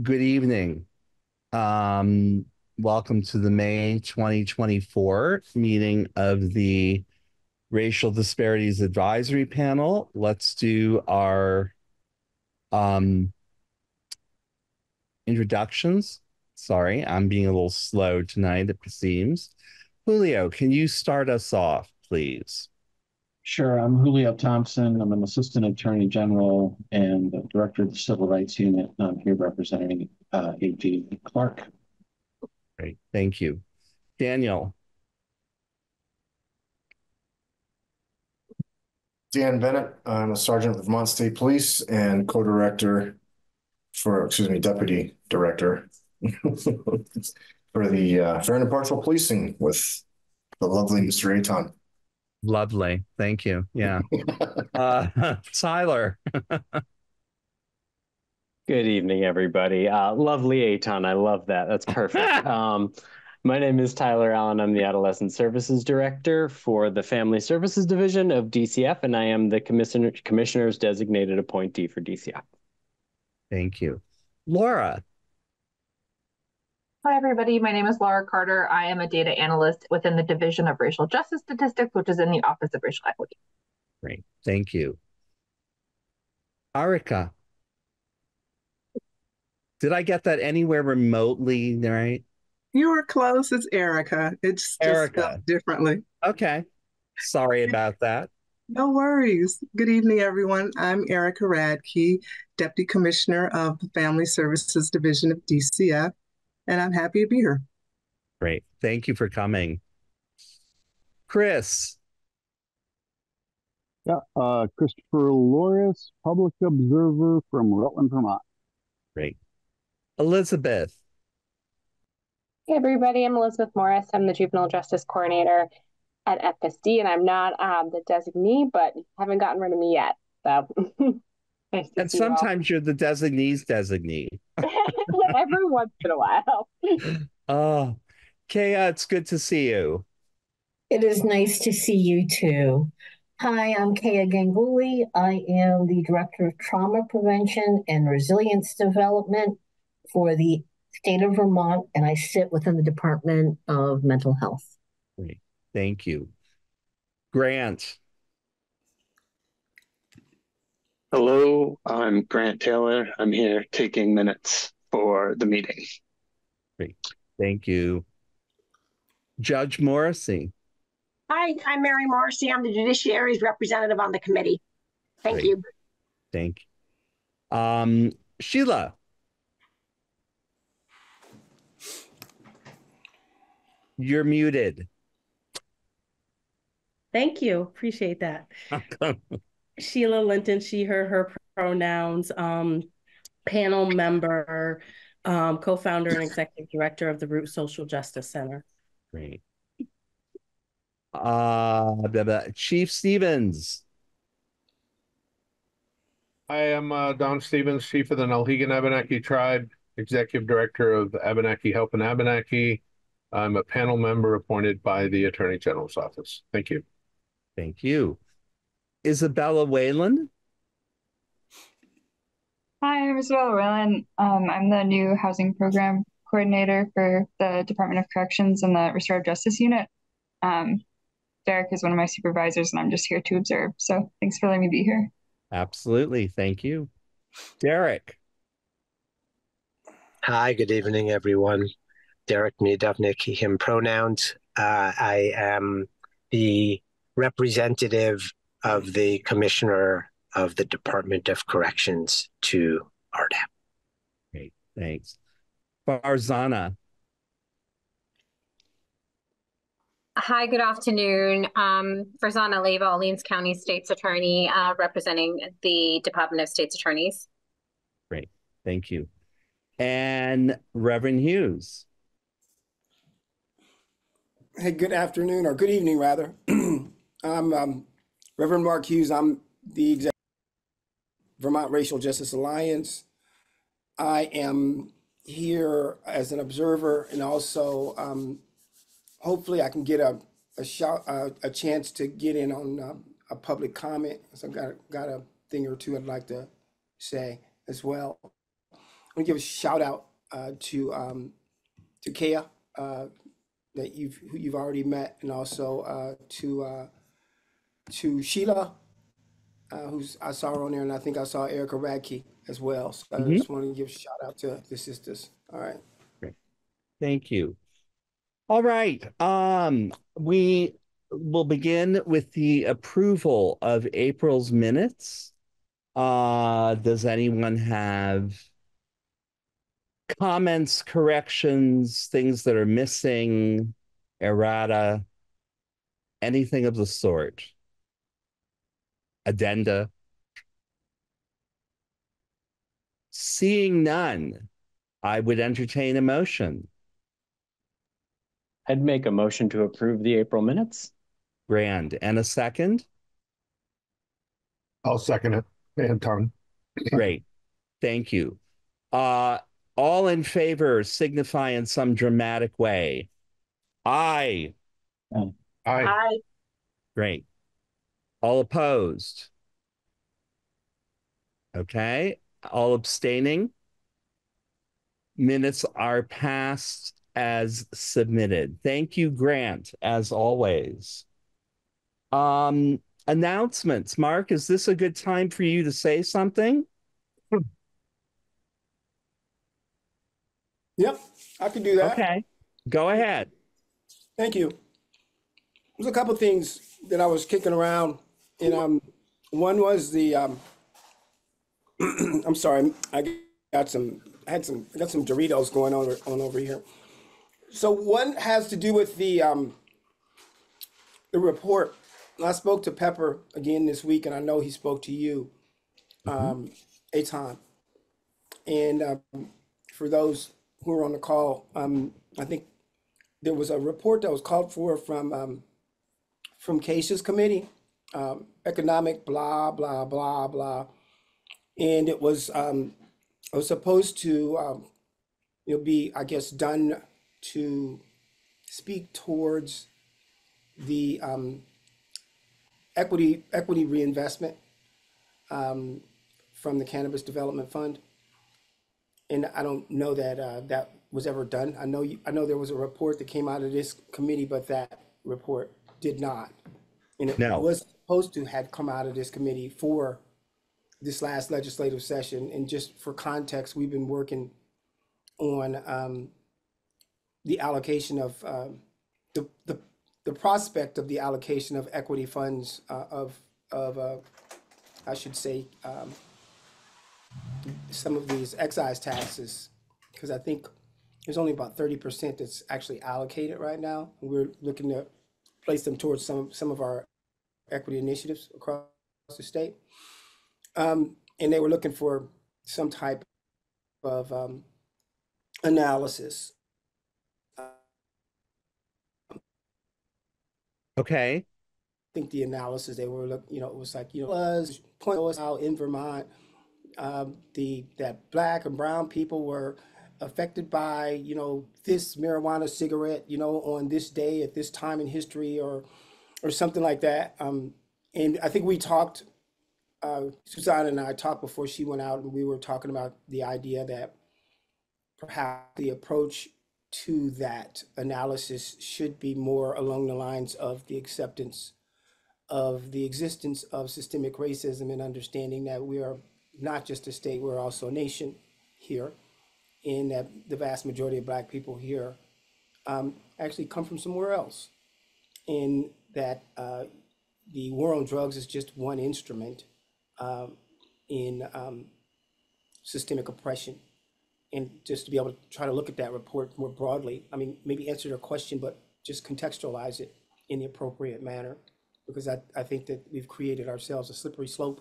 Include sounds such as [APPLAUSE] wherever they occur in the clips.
Good evening. Um, welcome to the May 2024 meeting of the Racial Disparities Advisory Panel. Let's do our um, introductions. Sorry, I'm being a little slow tonight, it seems. Julio, can you start us off, please? Sure. I'm Julio Thompson. I'm an Assistant Attorney General and the Director of the Civil Rights Unit. I'm here representing uh, A.G. Clark. Great, thank you. Daniel, Dan Bennett, I'm a sergeant with Vermont State Police and co-director for, excuse me, deputy director [LAUGHS] for the uh, Fair and Impartial Policing with the lovely Mr. Etan. Lovely. Thank you. Yeah. [LAUGHS] Uh, [LAUGHS] Tyler, Good evening, everybody. Uh, lovely Etan. I love that. That's perfect. [LAUGHS] um, my name is Tyler Allen. I'm the Adolescent Services Director for the Family Services Division of DCF, and I am the commissioner, Commissioner's designated appointee for DCF. thank you. Laura, Hi, everybody. My name is Laura Carter. I am a data analyst within the Division of Racial Justice Statistics, which is in the Office of Racial Equity. great. Thank you. Arika, did I get that anywhere remotely right? You were close. It's Erica. It's Erica. spelled differently. Okay. Sorry about that. No worries. Good evening, everyone. I'm Aryka Radke, Deputy Commissioner of the Family Services Division of DCF, and I'm happy to be here. Great. Thank you for coming. Chris, Yeah, uh, Christopher Loris, public observer from Rutland, Vermont. great. Elizabeth, Hey everybody, I'm Elizabeth Morris. I'm the Juvenile Justice Coordinator at FSD, and I'm not um, the designee, but haven't gotten rid of me yet. So nice [LAUGHS] to and see you all. sometimes you're the designee's designee. [LAUGHS] every once in a while. [LAUGHS] Oh, Kheya, it's good to see you. It is nice to see you too. Hi, I'm Kheya Ganguly. I am the Director of Trauma Prevention and Resilience Development for the state of Vermont, and I sit within the Department of Mental Health. Great. Thank you. Grant, Hello, I'm Grant Taylor. I'm here taking minutes for the meeting. Great. Thank you. Judge Morrissey, Hi, I'm Mary Morrissey. I'm the judiciary's representative on the committee. Thank Great. you. thank you. Um, Sheila, you're muted. Thank you. Appreciate that. [LAUGHS] Sheila Linton, she, her, her pronouns, um, panel member, um, co-founder and executive director of the Root Social Justice Center. Great. Uh, blah, blah. Chief Stevens, I am uh, Don Stevens, Chief of the Nulhegan Abenaki Tribe, Executive Director of Abenaki Helping Abenaki. I'm a panel member appointed by the Attorney General's office. Thank you. thank you. Isabella Whalen, Hi, I'm Isabella Whalen. Um, I'm the new housing program coordinator for the Department of Corrections and the Restorative Justice Unit. Um, Derek is one of my supervisors, and I'm just here to observe. So thanks for letting me be here. absolutely. Thank you. Derek, Hi, good evening, everyone. Derek Miodownik, he, him pronouns. Uh, I am the representative of the Commissioner of the Department of Corrections to RDAP. great. Thanks. Farzana, Hi, good afternoon. Um, Farzana Leyva, Orleans County State's Attorney, uh, representing the Department of State's Attorneys. great. Thank you. And Reverend Hughes, Hey, good afternoon or good evening, rather. [CLEARS THROAT] I'm um, Reverend Mark Hughes. I'm the executive Vermont Racial Justice Alliance. I am here as an observer, and also um, hopefully I can get a a shout uh, a chance to get in on um, a public comment. So I've got got a thing or two I'd like to say as well. I want to give a shout out uh, to um, to Kheya uh, that you've who you've already met, and also uh, to uh, to Sheila, uh, who's I saw her on there, and I think I saw Aryka Radke as well. So I Mhm. just want to give a shout out to the sisters. All right. Thank you. All right. Um, we will begin with the approval of April's minutes. Uh, does anyone have comments, corrections, things that are missing, errata, anything of the sort? Addenda? Seeing none, I would entertain a motion. I'd make a motion to approve the April minutes. Grand. And a second? I'll second it. Anton. Great. Thank you. Uh, all in favor signify in some dramatic way. Aye. Aye. Aye. Great. All opposed? Okay. All abstaining? Minutes are passed as submitted. Thank you, Grant, as always. Um, announcements. Mark, is this a good time for you to say something? Yep, I can do that. Okay. Go ahead. Thank you. There's a couple things that I was kicking around, and um, one was the um, [CLEARS THROAT] I'm sorry, I got some, I had some, I got some Doritos going on on over here. So one has to do with the um, the report. I spoke to Pepper again this week, and I know he spoke to you, um, Etan. And um, for those who were on the call, um, I think there was a report that was called for from um, from Keisha's committee, um, economic blah blah blah blah, and it was um, it was supposed to um, you know be I guess done to speak towards the um, equity equity reinvestment um, from the Cannabis Development Fund. And I don't know that uh, that was ever done. I know you, I know there was a report that came out of this committee, but that report did not. And it No. was supposed to had come out of this committee for this last legislative session. And just for context, we've been working on um, the allocation of um, the, the the prospect of the allocation of equity funds uh, of of uh, I should say um, some of these excise taxes because I think there's only about thirty percent that's actually allocated right now. We're looking to place them towards some some of our equity initiatives across the state, um, and they were looking for some type of um, analysis Okay. I think the analysis they were look, you know, it was like, you know, was point was how in Vermont, um, the that black and brown people were affected by, you know, this marijuana cigarette, you know, on this day at this time in history or or something like that. Um, and I think we talked, uh, Susanna and I talked before she went out, and we were talking about the idea that perhaps the approach to that analysis should be more along the lines of the acceptance of the existence of systemic racism and understanding that we are not just a state, we're also a nation here, and that the vast majority of Black people here um, actually come from somewhere else, and that uh, the war on drugs is just one instrument um, in um, systemic oppression and just to be able to try to look at that report more broadly. I mean, maybe answer your question, but just contextualize it in the appropriate manner, because I, I think that we've created ourselves a slippery slope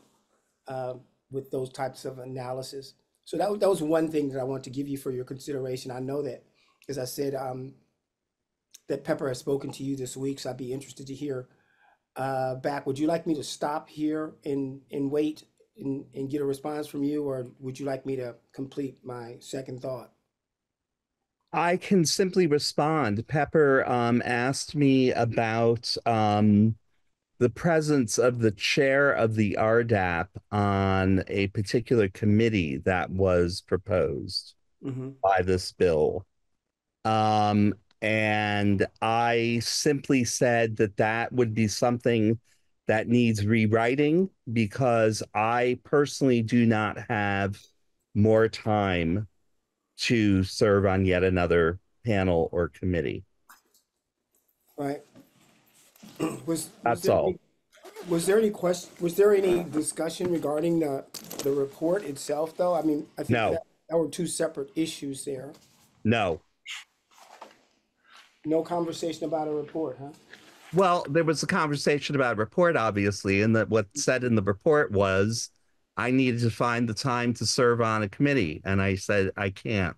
um, with those types of analysis. So that, that was one thing that I want to give you for your consideration. I know that, as I said, um, that Pepper has spoken to you this week, so I'd be interested to hear uh, back. Would you like me to stop here and, and wait and, and get a response from you, or would you like me to complete my second thought? I can simply respond. Pepper um, asked me about um, the presence of the chair of the RDAP on a particular committee that was proposed Mhm. by this bill. Um, and I simply said that that would be something that needs rewriting because I personally do not have more time to serve on yet another panel or committee. Right. [CLEARS THROAT] Was. was That's all. any- Was there any question, was there any discussion regarding the, the report itself, though? I mean, I think No. that, that were two separate issues there. No. No conversation about a report, huh? Well, there was a conversation about a report, obviously, and that what said in the report was I needed to find the time to serve on a committee, and I said I can't.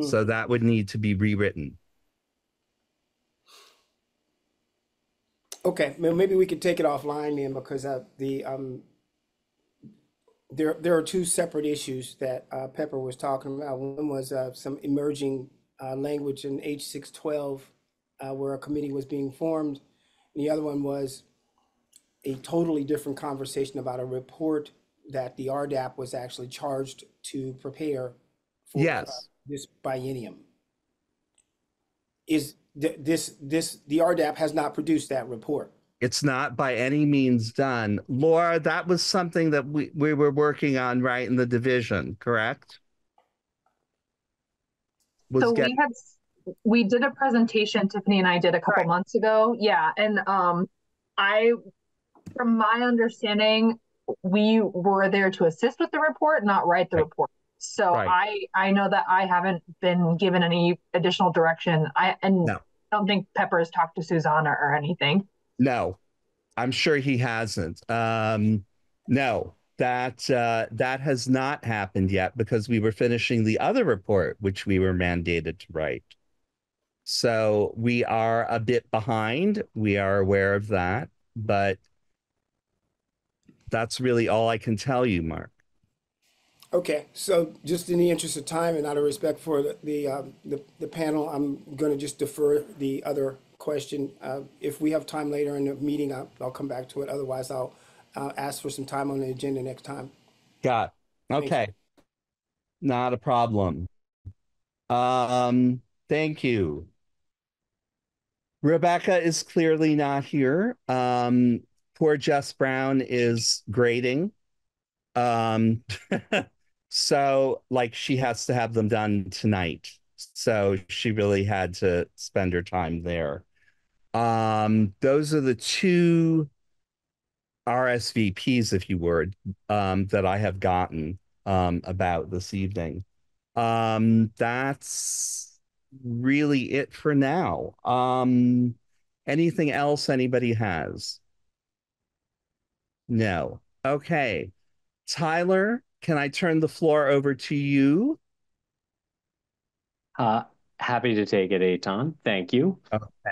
So that would need to be rewritten. Okay, well, maybe we could take it offline then, because uh, the, um, there, there are two separate issues that uh, Pepper was talking about. One was uh, some emerging uh, language in H six twelve, uh, where a committee was being formed. And the other one was a totally different conversation about a report that the RDAP was actually charged to prepare for uh, Yes. this biennium. Is th- this, this, the RDAP has not produced that report? It's not by any means done. Laura, that was something that we, we were working on right in the division, correct? Was so get- we had we did a presentation tiffany and i did a couple months ago. Yeah and um i from my understanding we were there to assist with the report not write the report. So Right. i i know that i haven't been given any additional direction. I and No. I don't think pepper has talked to susanna or anything. No, I'm sure he hasn't. Um, no, that uh, that has not happened yet because we were finishing the other report, which we were mandated to write. So we are a bit behind. We are aware of that, but that's really all I can tell you, Mark. Okay, so just in the interest of time and out of respect for the, the, um, the, the panel, I'm gonna just defer the other question. Uh, if we have time later in the meeting, I'll, I'll come back to it. Otherwise, I'll, uh, ask for some time on the agenda next time. Got you. okay. Not a problem. Um, thank you. Rebecca is clearly not here. Um, poor Jess Brown is grading. Um, [LAUGHS] so like she has to have them done tonight. So she really had to spend her time there. Um, those are the two RSVPs, if you would, um, that I have gotten um, about this evening. Um, that's really it for now. Um, anything else anybody has? No. Okay. Tyler, can I turn the floor over to you? Uh, happy to take it, Etan. Thank you.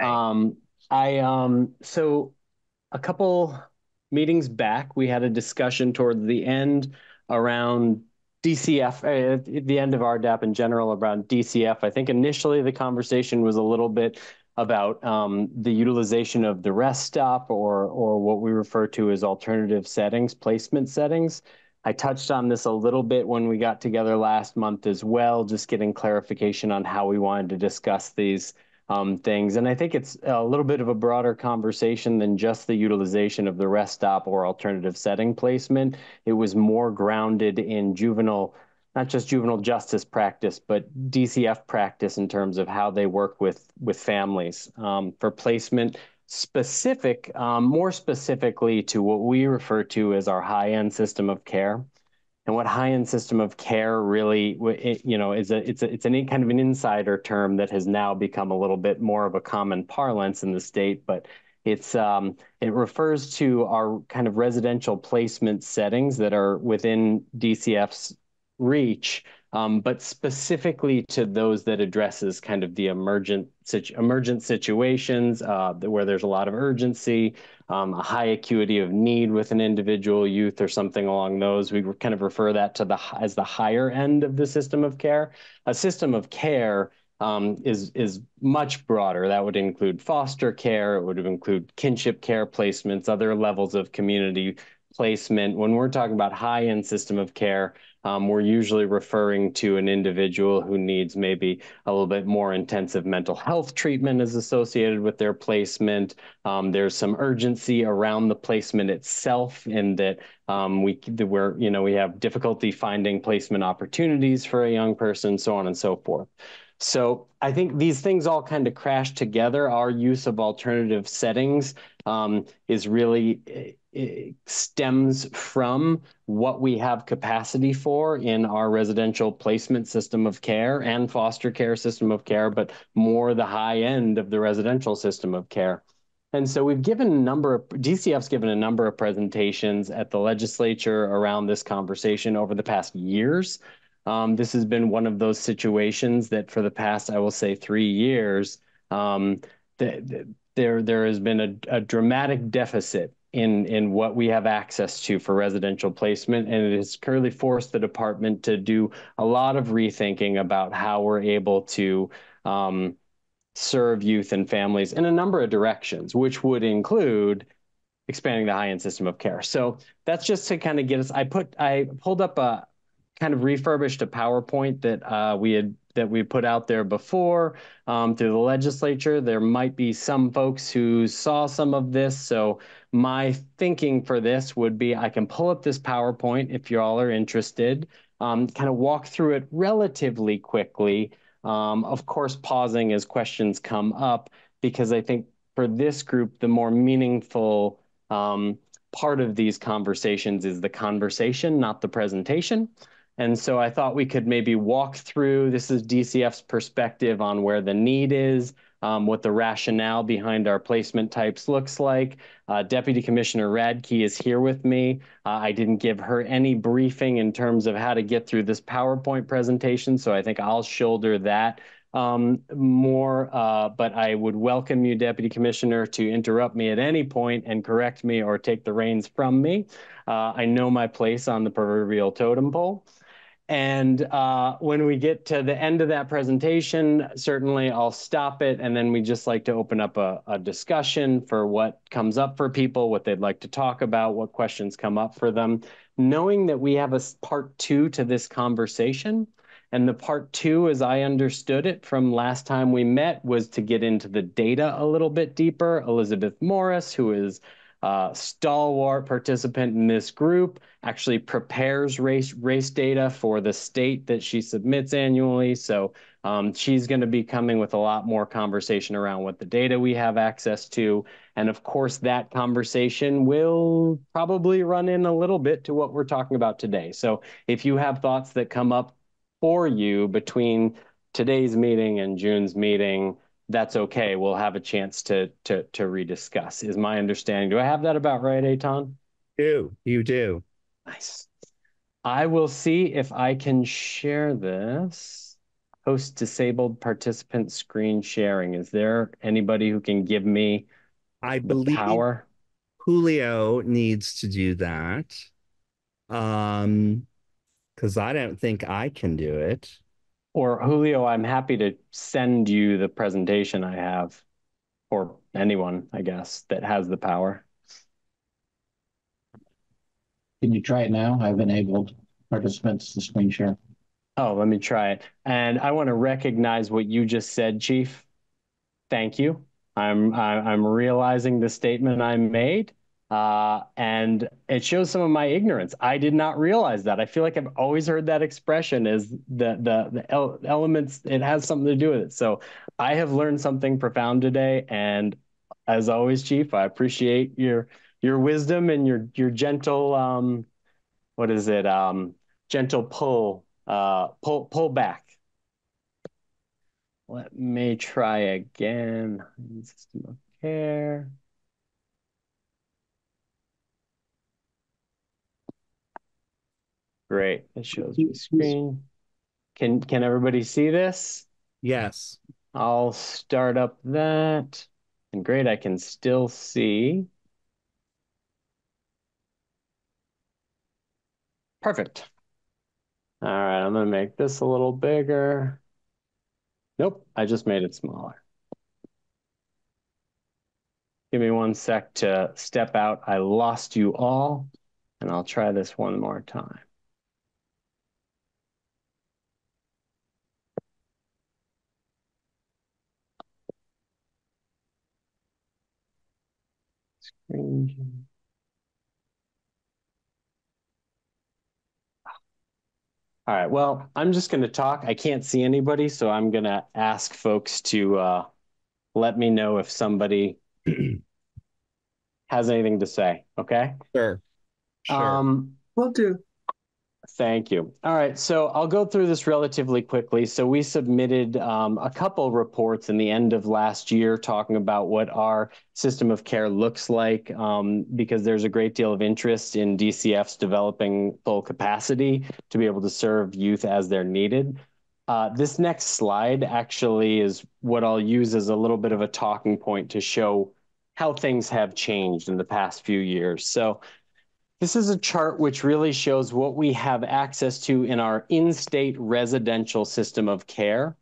Um, I um, so a couple meetings back, we had a discussion toward the end around DCF, uh, at the end of RDAP in general around DCF. I think initially the conversation was a little bit about um, the utilization of the rest stop or or what we refer to as alternative settings, placement settings. I touched on this a little bit when we got together last month as well, just getting clarification on how we wanted to discuss these um, things. And I think it's a little bit of a broader conversation than just the utilization of the rest stop or alternative setting placement. It was more grounded in juvenile, not just juvenile justice practice, but DCF practice in terms of how they work with with families um, for placement specific, um, more specifically to what we refer to as our high-end system of care. And what high-end system of care really, you know, is a it's a, it's an kind of an insider term that has now become a little bit more of a common parlance in the state, but it's um, it refers to our kind of residential placement settings that are within DCF's reach, um, but specifically to those that addresses kind of the emergent situ- emergent situations uh, where there's a lot of urgency, um, a high acuity of need with an individual youth or something along those. We kind of refer that to the as the higher end of the system of care. A system of care um, is is much broader. That would include foster care. It would include kinship care placements, other levels of community placement. When we're talking about high-end system of care, um, we're usually referring to an individual who needs maybe a little bit more intensive mental health treatment is associated with their placement. Um, there's some urgency around the placement itself in that um, we where you know we have difficulty finding placement opportunities for a young person, so on and so forth. So I think these things all kind of crash together. Our use of alternative settings um, is really stems from what we have capacity for in our residential placement system of care and foster care system of care, but more the high end of the residential system of care. And so we've given a number of, DCF's given a number of presentations at the legislature around this conversation over the past years. Um, this has been one of those situations that for the past, I will say, three years, um, the, the, there there has been a, a dramatic deficit in in what we have access to for residential placement and it has currently forced the department to do a lot of rethinking about how we're able to um, serve youth and families in a number of directions which would include expanding the high-end system of care. So that's just to kind of get us i put i pulled up a kind of refurbished a powerpoint that uh, we had that we put out there before um, through the legislature. There might be some folks who saw some of this. So my thinking for this would be I can pull up this PowerPoint if you all are interested, um, kind of walk through it relatively quickly. Um, of course, pausing as questions come up, because I think for this group, the more meaningful um, part of these conversations is the conversation, not the presentation. And so I thought we could maybe walk through, this is DCF's perspective on where the need is, um, what the rationale behind our placement types looks like. Uh, Deputy Commissioner Radke is here with me. Uh, I didn't give her any briefing in terms of how to get through this PowerPoint presentation, so I think I'll shoulder that um, more, uh, but I would welcome you, Deputy Commissioner, to interrupt me at any point and correct me or take the reins from me. Uh, I know my place on the proverbial totem pole. And uh, when we get to the end of that presentation, certainly I'll stop it. And then we just like to open up a, a, discussion for what comes up for people, what they'd like to talk about, what questions come up for them. Knowing that we have a part two to this conversation. And the part two, as I understood it from last time we met, was to get into the data a little bit deeper. Elizabeth Morris, who is uh, stalwart participant in this group, actually prepares race race data for the state that she submits annually. So um, she's going to be coming with a lot more conversation around what the data we have access to. And of course, that conversation will probably run in a little bit to what we're talking about today. So if you have thoughts that come up for you between today's meeting and June's meeting, that's okay. We'll have a chance to to to rediscuss. Is my understanding? Do I have that about right, Etan? Do you do? Nice. I will see if I can share this. Host disabled participant screen sharing. Is there anybody who can give me I believe power? Julio needs to do that. Um because I don't think I can do it. Or Julio, I'm happy to send you the presentation I have, or anyone, I guess, that has the power. Can you try it now? I've enabled participants to screen share. Oh, let me try it. And I want to recognize what you just said, Chief. Thank you. I'm I'm realizing the statement I made. Uh, and it shows some of my ignorance. I did not realize that. I feel like I've always heard that expression as the the the el elements. It has something to do with it. So I have learned something profound today. And as always, Chief, I appreciate your your wisdom and your your gentle um, what is it? Um, gentle pull uh pull pull back. Let me try again. System of care. Great. It shows me screen. Can can everybody see this? Yes. I'll start up that. And great, I can still see. Perfect. All right, I'm gonna make this a little bigger. Nope, I just made it smaller. Give me one sec to step out. I lost you all, and I'll try this one more time. Screen. All right, well, I'm just going to talk. I can't see anybody, so I'm going to ask folks to uh, let me know if somebody [CLEARS THROAT] has anything to say. Okay. Sure. Sure. Um, Will do. Thank you. All right, so I'll go through this relatively quickly. So we submitted um, a couple reports in the end of last year talking about what our system of care looks like um, because there's a great deal of interest in DCFs developing full capacity to be able to serve youth as they're needed. Uh, this next slide actually is what I'll use as a little bit of a talking point to show how things have changed in the past few years. So this is a chart which really shows what we have access to in our in-state residential system of care.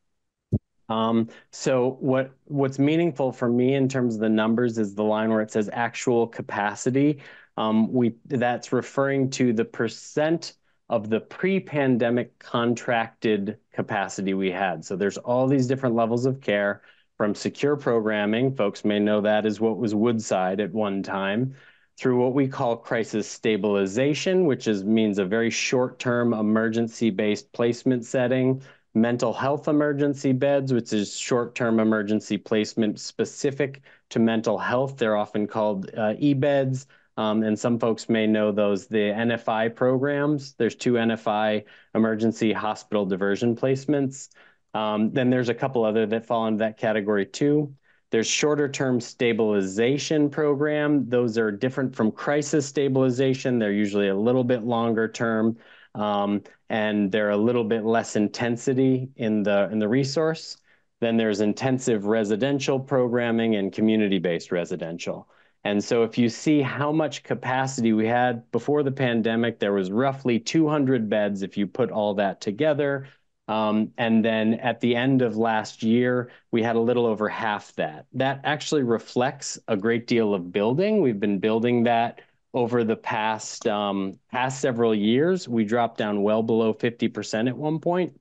Um, so what what's meaningful for me in terms of the numbers is the line where it says actual capacity. Um, we that's referring to the percent of the pre-pandemic contracted capacity we had. So there's all these different levels of care from secure programming. Folks may know that is what was Woodside at one time through what we call crisis stabilization, which is means a very short-term emergency-based placement setting, mental health emergency beds, which is short-term emergency placement specific to mental health. They're often called uh, e-beds. Um, and some folks may know those, the NFI programs. There's two NFI emergency hospital diversion placements. Um, then there's a couple other that fall into that category too. There's shorter term stabilization program. Those are different from crisis stabilization. They're usually a little bit longer term um, and they're a little bit less intensity in the, in the resource. Then there's intensive residential programming and community-based residential. And so if you see how much capacity we had before the pandemic, there was roughly 200 beds if you put all that together. Um, and then at the end of last year, we had a little over half that. That actually reflects a great deal of building. We've been building that over the past um, past several years. We dropped down well below 50% at one point.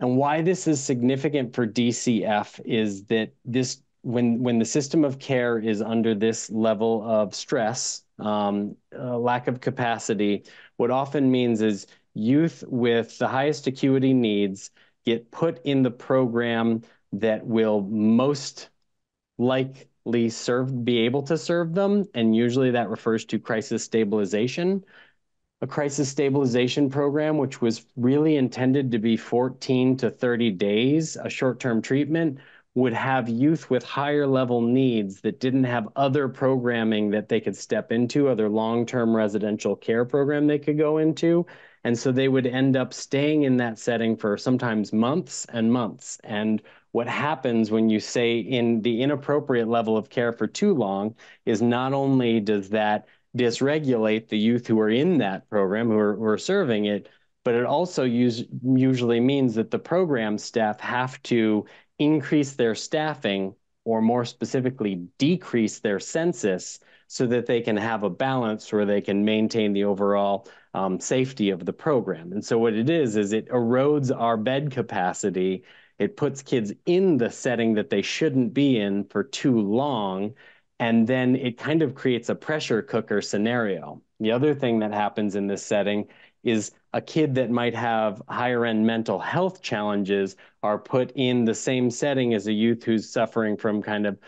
And why this is significant for DCF is that this when when the system of care is under this level of stress, um, uh, lack of capacity, what often means is youth with the highest acuity needs get put in the program that will most likely serve be able to serve them and usually that refers to crisis stabilization. A crisis stabilization program which was really intended to be 14 to 30 days a short-term treatment would have youth with higher level needs that didn't have other programming that they could step into other long-term residential care program they could go into and so they would end up staying in that setting for sometimes months and months. And what happens when you say in the inappropriate level of care for too long is not only does that dysregulate the youth who are in that program, who are, who are serving it, but it also usually means that the program staff have to increase their staffing or more specifically decrease their census so that they can have a balance where they can maintain the overall um, safety of the program. And so what it is, is it erodes our bed capacity. It puts kids in the setting that they shouldn't be in for too long. And then it kind of creates a pressure cooker scenario. The other thing that happens in this setting is a kid that might have higher end mental health challenges are put in the same setting as a youth who's suffering from kind of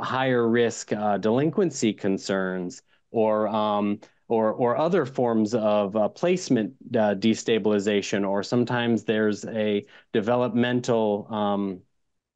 higher risk uh, delinquency concerns or um, or, or other forms of uh, placement uh, destabilization, or sometimes there's a developmental um,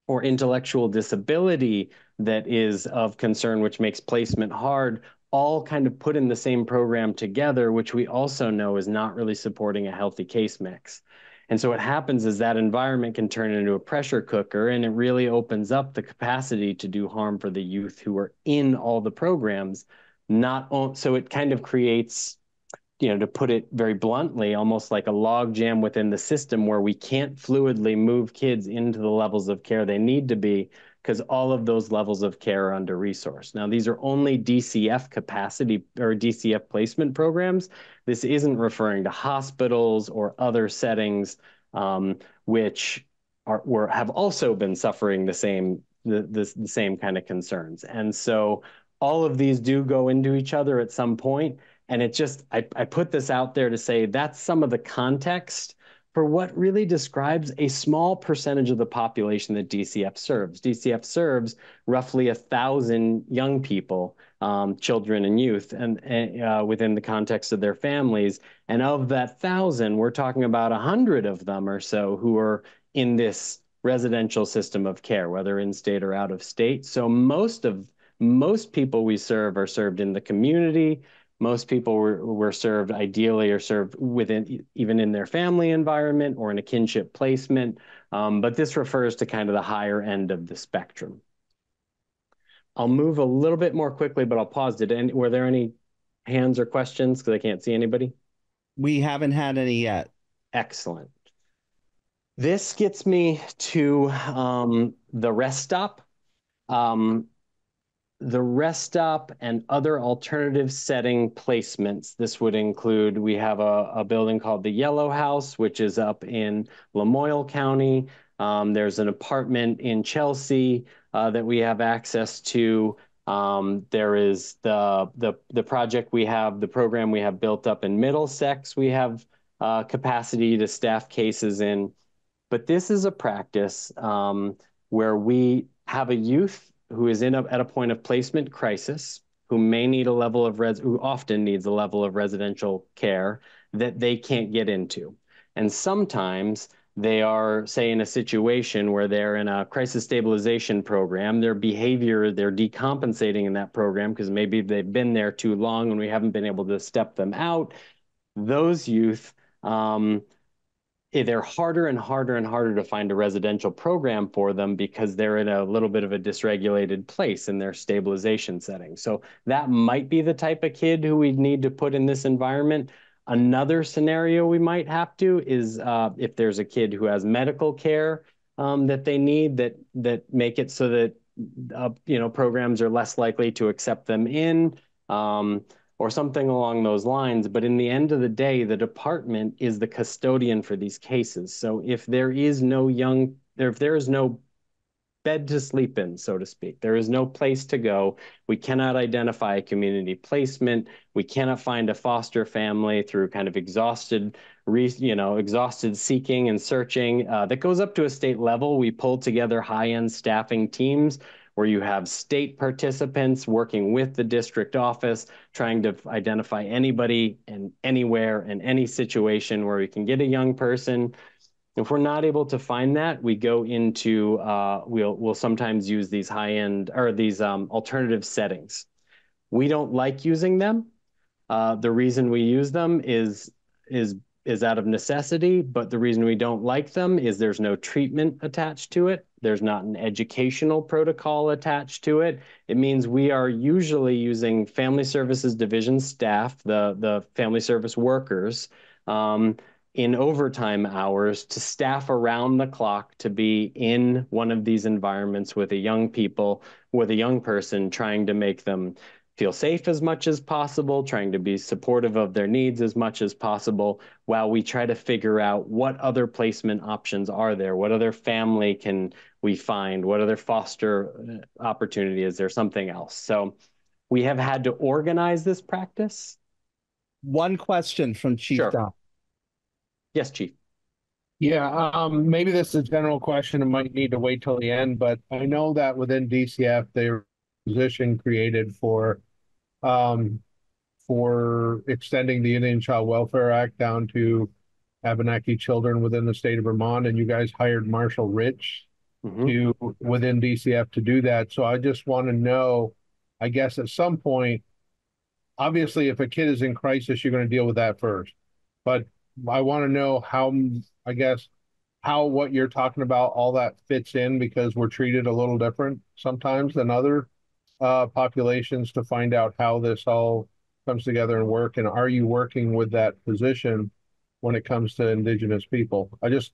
or intellectual disability that is of concern, which makes placement hard, all kind of put in the same program together, which we also know is not really supporting a healthy case mix. And so what happens is that environment can turn into a pressure cooker and it really opens up the capacity to do harm for the youth who are in all the programs not so it kind of creates you know, to put it very bluntly, almost like a log jam within the system where we can't fluidly move kids into the levels of care they need to be because all of those levels of care are under resourced. Now, these are only DCF capacity or DCF placement programs. This isn't referring to hospitals or other settings um, which are were, have also been suffering the same the, the, the same kind of concerns. And so all of these do go into each other at some point. And it just, I, I put this out there to say that's some of the context for what really describes a small percentage of the population that DCF serves. DCF serves roughly a thousand young people, um, children and youth, and uh, within the context of their families. And of that thousand, we're talking about a hundred of them or so who are in this residential system of care, whether in state or out of state. So most of most people we serve are served in the community. Most people were, were served ideally or served within even in their family environment or in a kinship placement. Um, but this refers to kind of the higher end of the spectrum. I'll move a little bit more quickly, but I'll pause. Did any, were there any hands or questions? Because I can't see anybody. We haven't had any yet. Excellent. This gets me to um, the rest stop. Um, the rest stop and other alternative setting placements. This would include, we have a, a building called the Yellow House, which is up in Lamoille County. Um, there's an apartment in Chelsea uh, that we have access to. Um, there is the, the, the project we have, the program we have built up in Middlesex, we have uh, capacity to staff cases in. But this is a practice um, where we have a youth who is in a, at a point of placement crisis, who may need a level of res, who often needs a level of residential care that they can't get into. And sometimes they are, say, in a situation where they're in a crisis stabilization program, their behavior, they're decompensating in that program because maybe they've been there too long and we haven't been able to step them out. Those youth um, they're harder and harder and harder to find a residential program for them because they're in a little bit of a dysregulated place in their stabilization setting. So that might be the type of kid who we'd need to put in this environment. Another scenario we might have to is uh, if there's a kid who has medical care um, that they need that that make it so that uh, you know programs are less likely to accept them in. Um, or something along those lines. But in the end of the day, the department is the custodian for these cases. So if there is no young, if there is no bed to sleep in, so to speak, there is no place to go. We cannot identify a community placement. We cannot find a foster family through kind of exhausted, you know, exhausted seeking and searching. Uh, that goes up to a state level. We pull together high-end staffing teams where you have state participants working with the district office, trying to identify anybody and anywhere in any situation where we can get a young person. If we're not able to find that, we go into, uh, we'll, we'll sometimes use these high end or these um, alternative settings. We don't like using them. Uh, the reason we use them is, is is out of necessity, but the reason we don't like them is there's no treatment attached to it. There's not an educational protocol attached to it. It means we are usually using family services division staff, the, the family service workers, um, in overtime hours to staff around the clock to be in one of these environments with a young people, with a young person trying to make them feel safe as much as possible, trying to be supportive of their needs as much as possible, while we try to figure out what other placement options are there, what other family can we find, what other foster uh, opportunity is there, something else. So we have had to organize this practice. One question from Chief sure. Don. Yes, Chief. Yeah, um, maybe this is a general question and might need to wait till the end, but I know that within DCF, there's position created for um, for extending the Indian Child Welfare Act down to Abenaki children within the state of Vermont, and you guys hired Marshall Rich mm-hmm. to within DCF to do that. So I just want to know, I guess at some point, obviously, if a kid is in crisis, you're going to deal with that first. But I want to know how, I guess, how what you're talking about, all that fits in because we're treated a little different sometimes than other uh, populations to find out how this all comes together and work? And are you working with that position when it comes to Indigenous people? I just,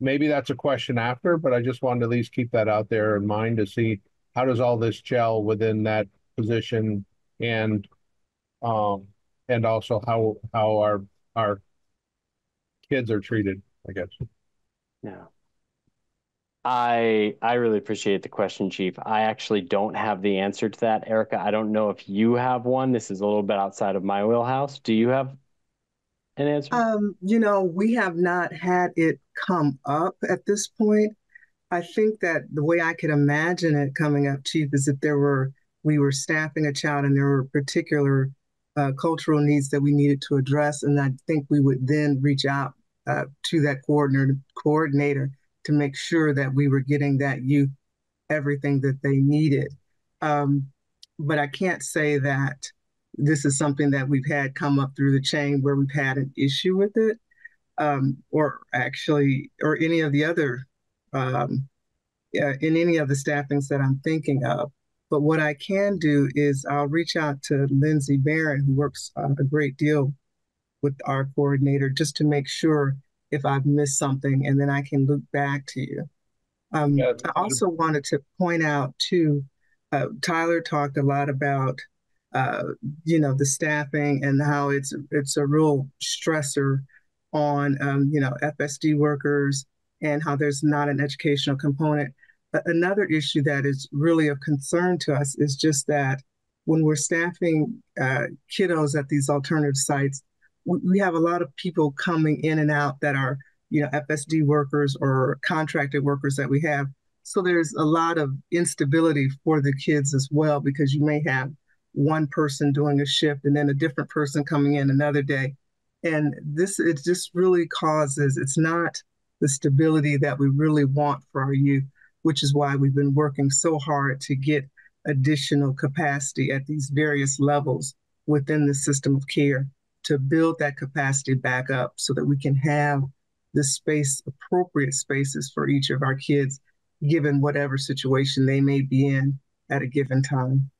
maybe that's a question after, but I just wanted to at least keep that out there in mind to see how does all this gel within that position and um and also how how our our kids are treated, I guess. Yeah. I I really appreciate the question, Chief. I actually don't have the answer to that, Erica. I don't know if you have one. This is a little bit outside of my wheelhouse. Do you have an answer? Um, you know, we have not had it come up at this point. I think that the way I could imagine it coming up, Chief, is if there were we were staffing a child and there were particular uh, cultural needs that we needed to address, and I think we would then reach out uh, to that coordinator coordinator to make sure that we were getting that youth everything that they needed. Um, but I can't say that this is something that we've had come up through the chain where we've had an issue with it, um, or actually, or any of the other, um, uh, in any of the staffings that I'm thinking of. But what I can do is I'll reach out to Lindsay Barron, who works uh, a great deal with our coordinator, just to make sure if I've missed something, and then I can look back to you. Um, yeah. I also wanted to point out too, uh, Tyler talked a lot about, uh, you know, the staffing and how it's it's a real stressor on, um, you know, FSD workers and how there's not an educational component. But Another issue that is really of concern to us is just that when we're staffing uh, kiddos at these alternative sites, we have a lot of people coming in and out that are, you know, FSD workers or contracted workers that we have. So there's a lot of instability for the kids as well, because you may have one person doing a shift and then a different person coming in another day. And this, it just really causes, it's not the stability that we really want for our youth, which is why we've been working so hard to get additional capacity at these various levels within the system of care to build that capacity back up so that we can have the space, appropriate spaces for each of our kids, given whatever situation they may be in at a given time.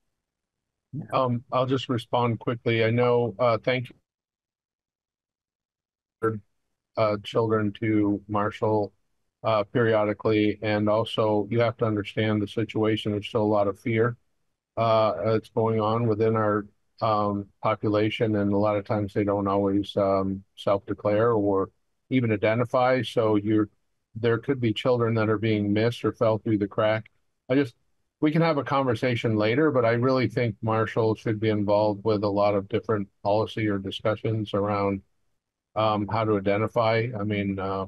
Um, I'll just respond quickly. I know, uh, thank you, uh, children to Marshall uh, periodically, and also you have to understand the situation. There's still a lot of fear uh, that's going on within our um, population, and a lot of times they don't always um, self-declare or even identify. So you're there could be children that are being missed or fell through the crack. I just we can have a conversation later, but I really think Marshall should be involved with a lot of different policy or discussions around um, how to identify. I mean, uh,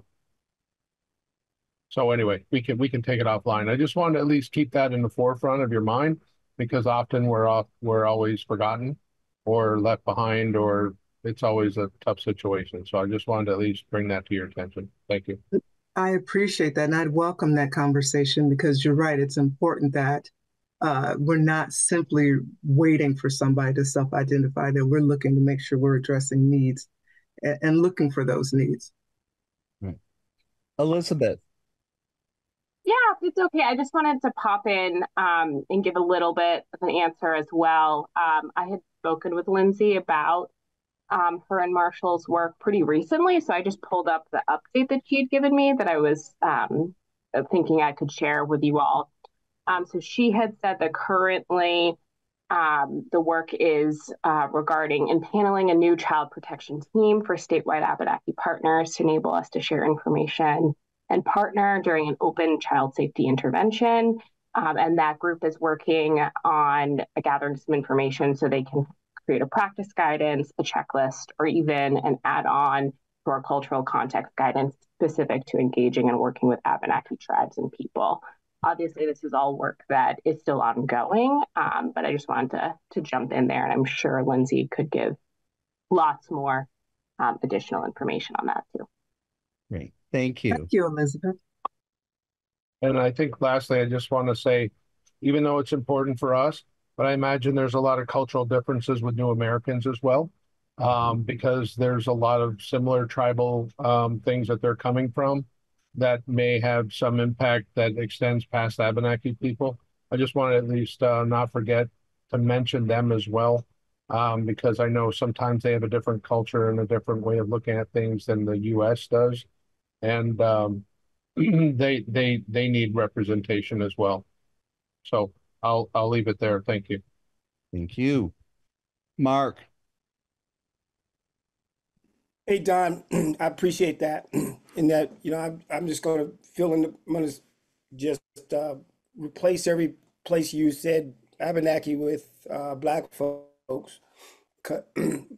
so anyway, we can we can take it offline. I just wanted to at least keep that in the forefront of your mind because often we're off we're always forgotten or left behind or it's always a tough situation. So I just wanted to at least bring that to your attention. Thank you. I appreciate that. And I'd welcome that conversation because you're right. It's important that uh, we're not simply waiting for somebody to self identify, that we're looking to make sure we're addressing needs and, and looking for those needs. Right. Elizabeth. It's okay. I just wanted to pop in um, and give a little bit of an answer as well. Um, I had spoken with Lindsay about um, her and Marshall's work pretty recently. So I just pulled up the update that she had given me that I was um, thinking I could share with you all. Um, so she had said that currently um, the work is uh, regarding impaneling a new child protection team for statewide Abenaki partners to enable us to share information and partner during an open child safety intervention um, and that group is working on gathering some information so they can create a practice guidance, a checklist, or even an add on to our cultural context guidance specific to engaging and working with Abenaki tribes and people. Obviously, this is all work that is still ongoing, um, but I just wanted to, to jump in there, and I'm sure Lindsay could give lots more um, additional information on that too. Great. Thank you. Thank you, Elizabeth. And I think lastly, I just want to say, even though it's important for us, but I imagine there's a lot of cultural differences with New Americans as well, um, because there's a lot of similar tribal um, things that they're coming from that may have some impact that extends past Abenaki people. I just want to at least uh, not forget to mention them as well Um, because I know sometimes they have a different culture and a different way of looking at things than the US does. And um, [CLEARS THROAT] they they they need representation as well. So I'll I'll leave it there. Thank you. Thank you. Mark. Hey Don, [CLEARS THROAT] I appreciate that. [CLEARS THROAT] In that, you know, I'm I'm just gonna fill in the I'm gonna just uh, replace every place you said Abenaki with uh, black folks.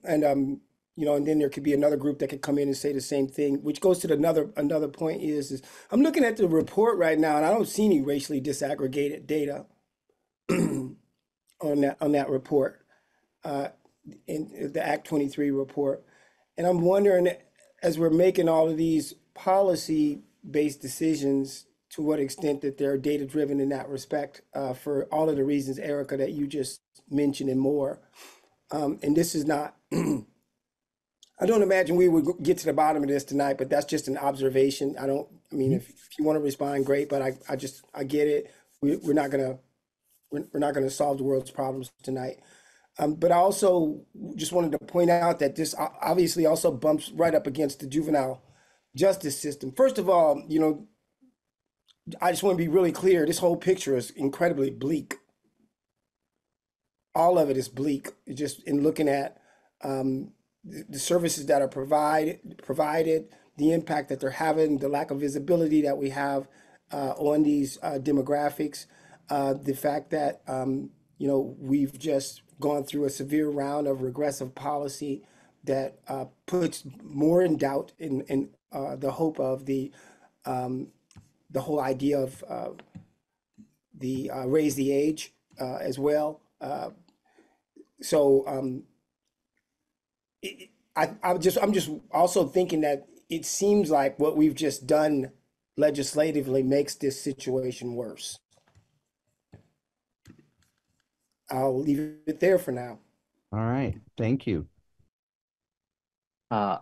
And um, you know, and then there could be another group that could come in and say the same thing, which goes to the another another point is is I'm looking at the report right now and I don't see any racially disaggregated data [CLEARS THROAT] on that on that report, uh, in the Act 23 report. And I'm wondering, as we're making all of these policy-based decisions, to what extent that they're data-driven in that respect, uh, for all of the reasons, Erica, that you just mentioned and more. Um, and this is not, [CLEARS THROAT] I don't imagine we would get to the bottom of this tonight, but that's just an observation. I don't, I mean, if, if you want to respond, great, but I, I just, I get it. We, we're not gonna, we're, we're not gonna solve the world's problems tonight. Um, but I also just wanted to point out that this obviously also bumps right up against the juvenile justice system. First of all, you know, I just want to be really clear. This whole picture is incredibly bleak. All of it is bleak. Just in looking at um, the, services that are provided, provided, the impact that they're having, the lack of visibility that we have uh, on these uh, demographics, uh, the fact that um, you know we've just gone through a severe round of regressive policy that uh, puts more in doubt in, in uh, the hope of the um, the whole idea of uh, the raise the age as well. So um, it, I, I'm just I'm just also thinking that it seems like what we've just done legislatively makes this situation worse. I'll leave it there for now. All right. Thank you. Uh,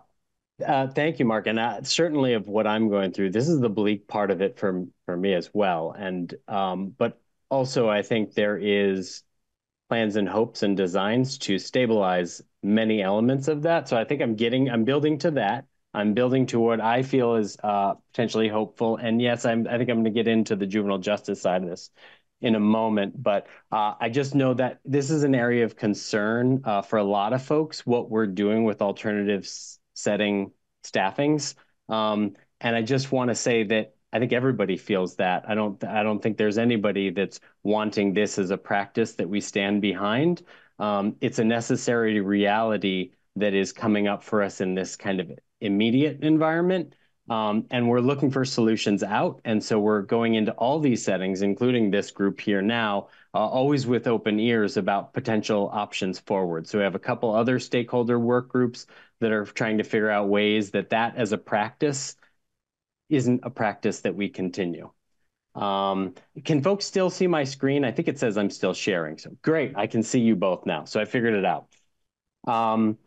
uh, thank you, Mark. And uh, certainly of what I'm going through, this is the bleak part of it for, for me as well. And, um, but also I think there is plans and hopes and designs to stabilize many elements of that. So I think I'm getting, I'm building to that. I'm building to what I feel is uh, potentially hopeful. And yes, I'm, I think I'm going to get into the juvenile justice side of this in a moment, but uh, I just know that this is an area of concern uh, for a lot of folks, what we're doing with alternative setting staffings. Um, and I just want to say that I think everybody feels that. I don't I don't think there's anybody that's wanting this as a practice that we stand behind. Um, it's a necessary reality that is coming up for us in this kind of immediate environment. Um, and we're looking for solutions out. And so we're going into all these settings, including this group here now, uh, always with open ears about potential options forward. So we have a couple other stakeholder work groups that are trying to figure out ways that that as a practice isn't a practice that we continue. Um, can folks still see my screen? I think it says I'm still sharing. So great, I can see you both now. So I figured it out. Um,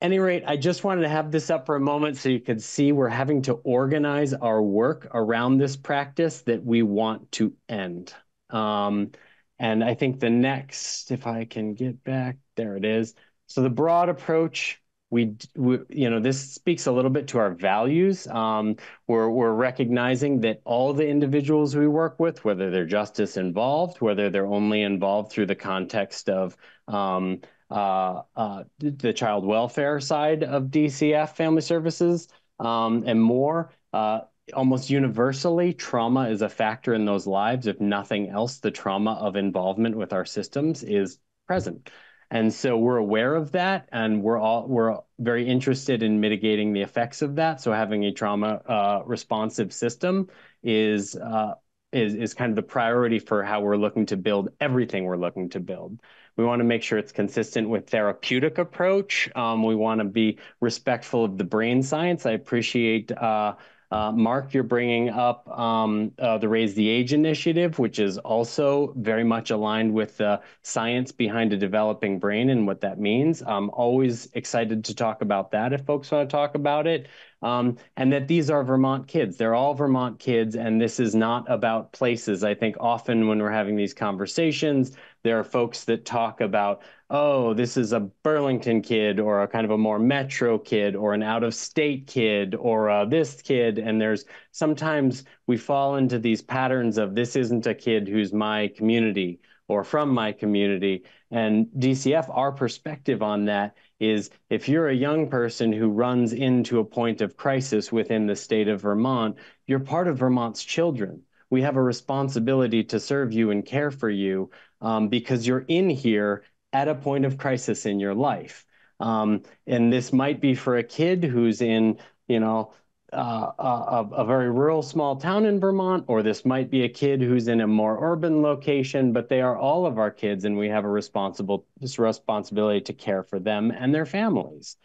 any rate, I just wanted to have this up for a moment so you could see we're having to organize our work around this practice that we want to end. Um, and I think the next, if I can get back, there it is. So the broad approach, we, we you know, this speaks a little bit to our values. Um, we're, we're recognizing that all the individuals we work with, whether they're justice involved, whether they're only involved through the context of um, uh, uh, the child welfare side of DCF Family Services um, and more. Uh, almost universally, trauma is a factor in those lives. If nothing else, the trauma of involvement with our systems is present. And so we're aware of that, and we're all we're very interested in mitigating the effects of that. So having a trauma uh, responsive system is uh, is is kind of the priority for how we're looking to build everything we're looking to build. We want to make sure it's consistent with therapeutic approach. Um, we want to be respectful of the brain science. I appreciate uh, uh, Mark, you're bringing up um, uh, the Raise the Age initiative, which is also very much aligned with the science behind a developing brain and what that means. I'm always excited to talk about that if folks want to talk about it. um, and that these are Vermont kids. They're all Vermont kids, and this is not about places. I think often when we're having these conversations, there are folks that talk about, oh, this is a Burlington kid or a kind of a more metro kid or an out of state kid or uh, this kid. And there's sometimes we fall into these patterns of this isn't a kid who's my community or from my community. And DCF, our perspective on that is if you're a young person who runs into a point of crisis within the state of Vermont, you're part of Vermont's children. We have a responsibility to serve you and care for you um, because you're in here at a point of crisis in your life. Um, and this might be for a kid who's in, you know, uh, a, a, very rural small town in Vermont, or this might be a kid who's in a more urban location, but they are all of our kids and we have a responsible this responsibility to care for them and their families.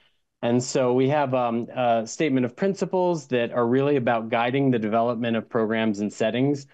And so we have um, a statement of principles that are really about guiding the development of programs and settings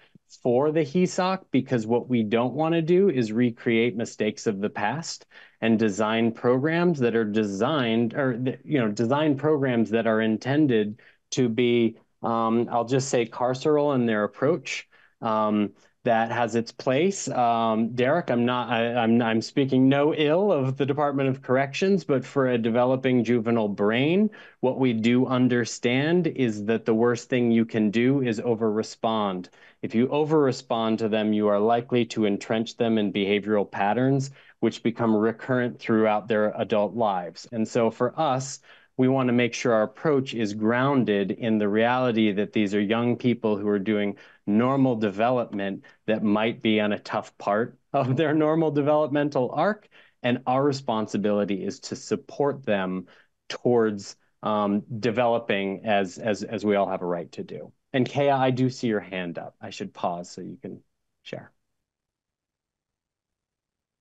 for the HESOC because what we don't want to do is recreate mistakes of the past and design programs that are designed or you know design programs that are intended to be um, I'll just say carceral in their approach. Um, that has its place. Um, Derek, I'm not, I, I'm, I'm speaking no ill of the Department of Corrections, but for a developing juvenile brain, what we do understand is that the worst thing you can do is over respond. If you over respond to them, you are likely to entrench them in behavioral patterns, which become recurrent throughout their adult lives. And so for us, we want to make sure our approach is grounded in the reality that these are young people who are doing normal development that might be on a tough part of their normal developmental arc. And our responsibility is to support them towards um, developing as, as, as we all have a right to do. And Kheya, I do see your hand up. I should pause so you can share.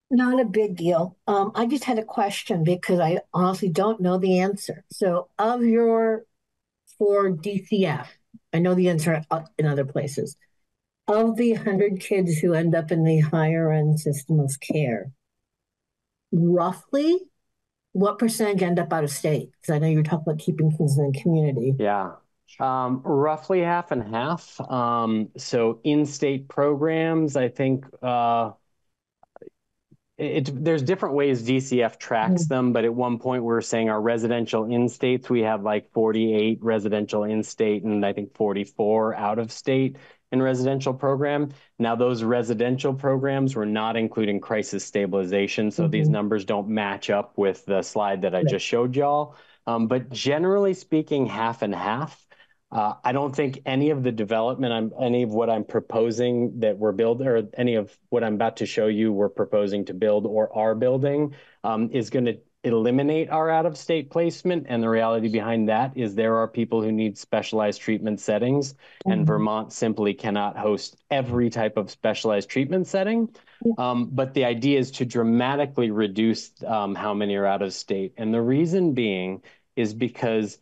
Not a big deal. Um, I just had a question because I honestly don't know the answer. So, of your for DCF, I know the answer in other places. Of the 100 kids who end up in the higher end system of care, roughly what percentage end up out of state? Because I know you're talking about keeping kids in the community. Yeah. Um, roughly half and half. Um, so in state programs, I think uh, it, there's different ways DCF tracks mm. them, but at one point we were saying our residential in states, we have like 48 residential in state and I think 44 out of state in residential program. Now those residential programs were not including crisis stabilization, so mm-hmm. these numbers don't match up with the slide that I right. just showed y'all. Um, but generally speaking, half and half. Uh, I don't think any of the development, I'm, any of what I'm proposing that we're building, or any of what I'm about to show you we're proposing to build or are building, um, is going to eliminate our out-of-state placement. And the reality behind that is there are people who need specialized treatment settings, mm-hmm. and Vermont simply cannot host every type of specialized treatment setting. Um, but the idea is to dramatically reduce um, how many are out of state. And the reason being is because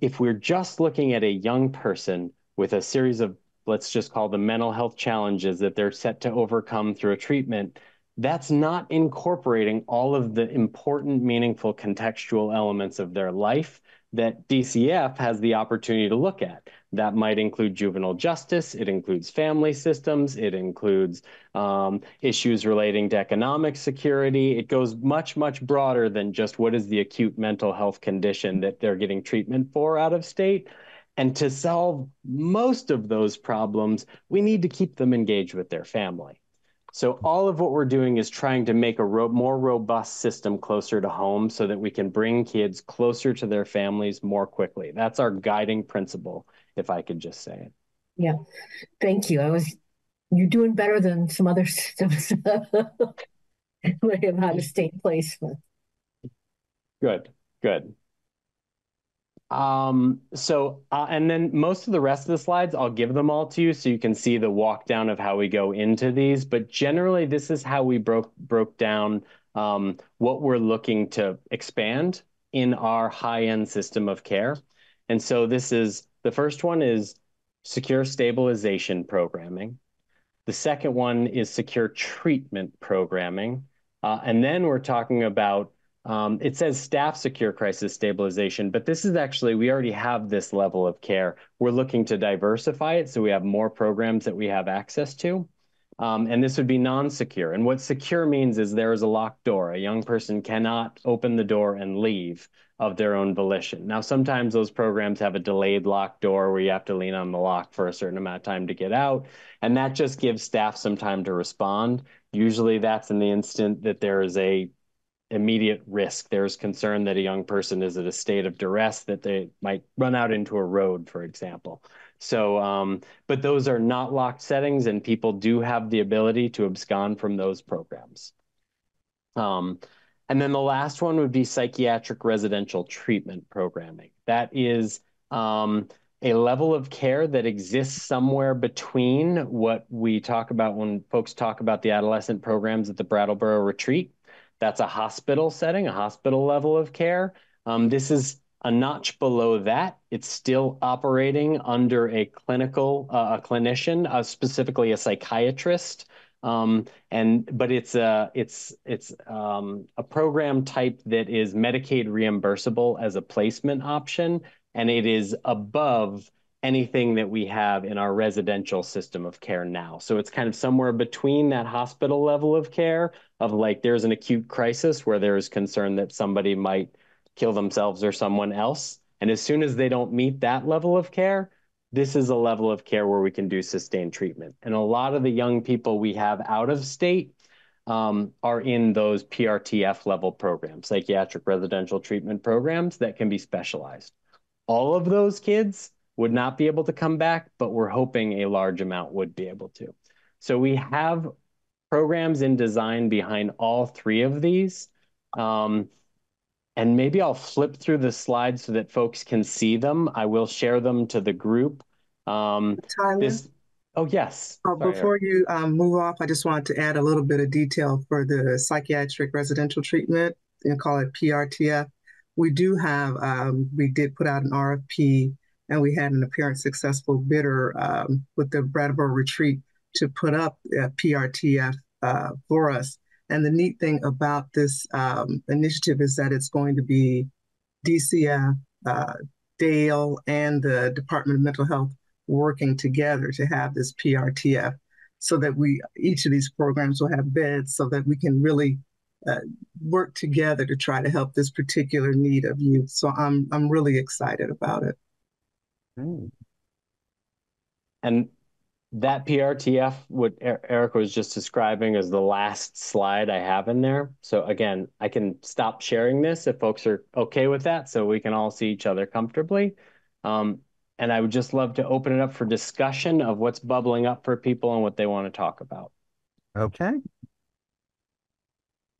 if we're just looking at a young person with a series of, let's just call them mental health challenges that they're set to overcome through a treatment, that's not incorporating all of the important, meaningful contextual elements of their life that DCF has the opportunity to look at. That might include juvenile justice, it includes family systems, it includes um, issues relating to economic security. It goes much, much broader than just what is the acute mental health condition that they're getting treatment for out of state. And to solve most of those problems, we need to keep them engaged with their family. So all of what we're doing is trying to make a ro more robust system closer to home so that we can bring kids closer to their families more quickly. That's our guiding principle, if I could just say it. Yeah, thank you. I was, you're doing better than some other [LAUGHS] systems way of out of state placement. Good, good. Um, so, uh, and then most of the rest of the slides, I'll give them all to you so you can see the walk down of how we go into these. But generally, this is how we broke broke down um, what we're looking to expand in our high-end system of care. And so this is, the first one is secure stabilization programming. The second one is secure treatment programming. Uh, and then we're talking about Um, it says staff secure crisis stabilization, but this is actually, we already have this level of care. We're looking to diversify it so we have more programs that we have access to. Um, and this would be non-secure. And what secure means is there is a locked door. A young person cannot open the door and leave of their own volition. Now, sometimes those programs have a delayed locked door where you have to lean on the lock for a certain amount of time to get out. And that just gives staff some time to respond. Usually that's in the instant that there is a immediate risk. There's concern that a young person is at a state of duress that they might run out into a road, for example. So, um, but those are not locked settings, and people do have the ability to abscond from those programs. Um, and then the last one would be psychiatric residential treatment programming. That is um, a level of care that exists somewhere between what we talk about when folks talk about the adolescent programs at the Brattleboro Retreat that's a hospital setting, a hospital level of care. Um, this is a notch below that. It's still operating under a clinical, uh, a clinician, uh, specifically a psychiatrist. Um, and but it's a it's it's um, a program type that is Medicaid reimbursable as a placement option, and it is above anything that we have in our residential system of care now. So it's kind of somewhere between that hospital level of care of like there's an acute crisis where there is concern that somebody might kill themselves or someone else. And as soon as they don't meet that level of care, this is a level of care where we can do sustained treatment. And a lot of the young people we have out of state um, are in those PRTF level programs, psychiatric residential treatment programs that can be specialized. All of those kids would not be able to come back, but we're hoping a large amount would be able to. So we have programs in design behind all three of these. Um, and maybe I'll flip through the slides so that folks can see them. I will share them to the group. Um, this, oh, yes. Oh, Sorry, before you um, move off, I just wanted to add a little bit of detail for the psychiatric residential treatment and call it PRTF. We do have, um, we did put out an RFP and we had an apparent successful bidder um, with the Brattleboro Retreat to put up a PRTF uh, for us. And the neat thing about this um, initiative is that it's going to be DCF, uh, DAIL, and the Department of Mental Health working together to have this PRTF so that we each of these programs will have beds so that we can really uh, work together to try to help this particular need of youth. So I'm I'm really excited about it. And that PRTF, what Eric was just describing, is the last slide I have in there. So again, I can stop sharing this if folks are okay with that, so we can all see each other comfortably. Um, and I would just love to open it up for discussion of what's bubbling up for people and what they want to talk about. Okay.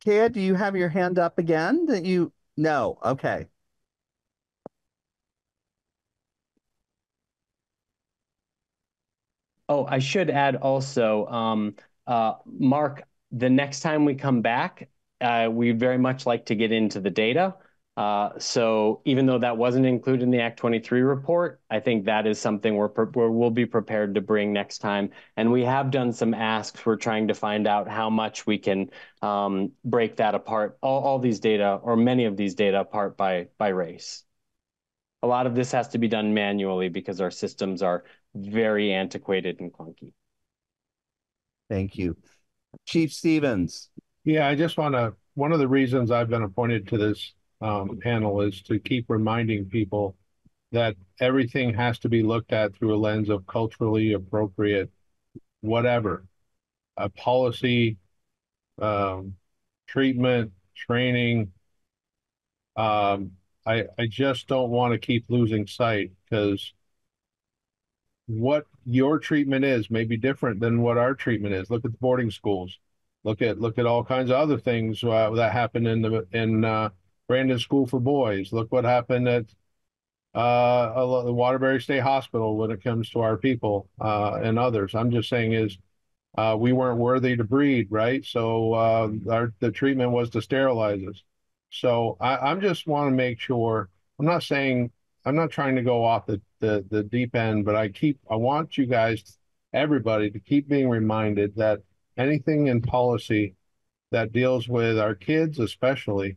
Kheya, do you have your hand up again? That you no. Okay. Oh, I should add also, um, uh, Mark, the next time we come back, uh, we very much like to get into the data. Uh, so even though that wasn't included in the Act 23 report, I think that is something we're, we're we'll be prepared to bring next time. And we have done some asks. We're trying to find out how much we can um, break that apart, all, all these data or many of these data apart by by race. A lot of this has to be done manually because our systems are very antiquated and clunky. Thank you. Chief Stevens. Yeah, I just want to, one of the reasons I've been appointed to this um, panel is to keep reminding people that everything has to be looked at through a lens of culturally appropriate, whatever, a policy, um, treatment, training. Um, I, I just don't want to keep losing sight because what your treatment is may be different than what our treatment is. Look at the boarding schools. Look at look at all kinds of other things uh, that happened in the in uh, Brandon School for Boys. Look what happened at uh, the Waterbury State Hospital when it comes to our people uh, and others. I'm just saying is uh, we weren't worthy to breed, right? So uh, our the treatment was to sterilize us. So I, I'm just want to make sure. I'm not saying I'm not trying to go off the, the, the deep end, but I keep I want you guys, everybody, to keep being reminded that anything in policy that deals with our kids, especially,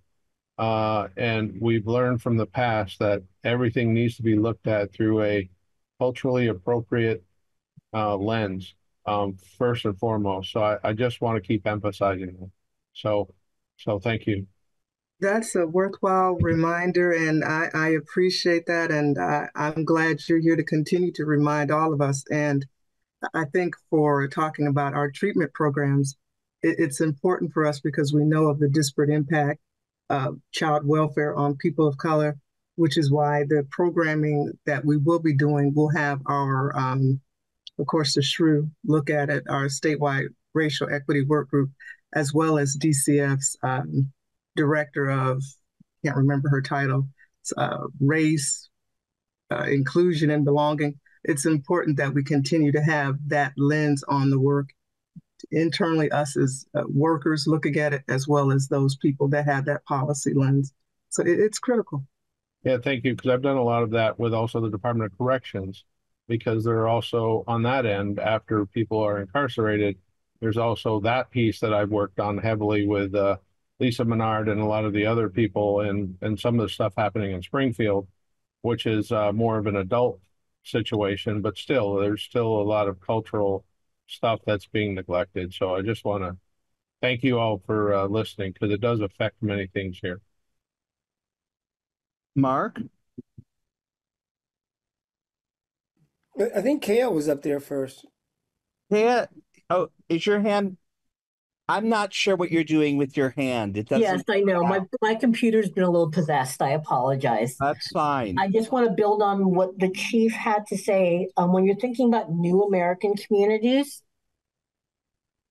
Uh, and we've learned from the past that everything needs to be looked at through a culturally appropriate uh, lens, um, first and foremost. So I, I just want to keep emphasizing that. So, so thank you. That's a worthwhile reminder, and I, I appreciate that. And I, I'm glad you're here to continue to remind all of us. And I think for talking about our treatment programs, it, it's important for us because we know of the disparate impact of child welfare on people of color, which is why the programming that we will be doing will have our, um, of course, the SHREW look at it, our statewide racial equity work group, as well as DCF's um, director of, can't remember her title, uh, race, uh, inclusion, and belonging. It's important that we continue to have that lens on the work internally, us as uh, workers looking at it, as well as those people that have that policy lens. So it, it's critical. Yeah, thank you. Because I've done a lot of that with also the Department of Corrections, because they're also on that end after people are incarcerated. There's also that piece that I've worked on heavily with uh, Lisa Menard and a lot of the other people, and and some of the stuff happening in Springfield, which is uh, more of an adult situation, but still, there's still a lot of cultural stuff that's being neglected. So I just want to thank you all for uh, listening because it does affect many things here. Mark? I think Kale was up there first. Kheya, oh, is your hand? I'm not sure what you're doing with your hand. It doesn't. Yes, I know. My my computer's been a little possessed. I apologize. That's fine. I just want to build on what the chief had to say. Um, when you're thinking about new American communities,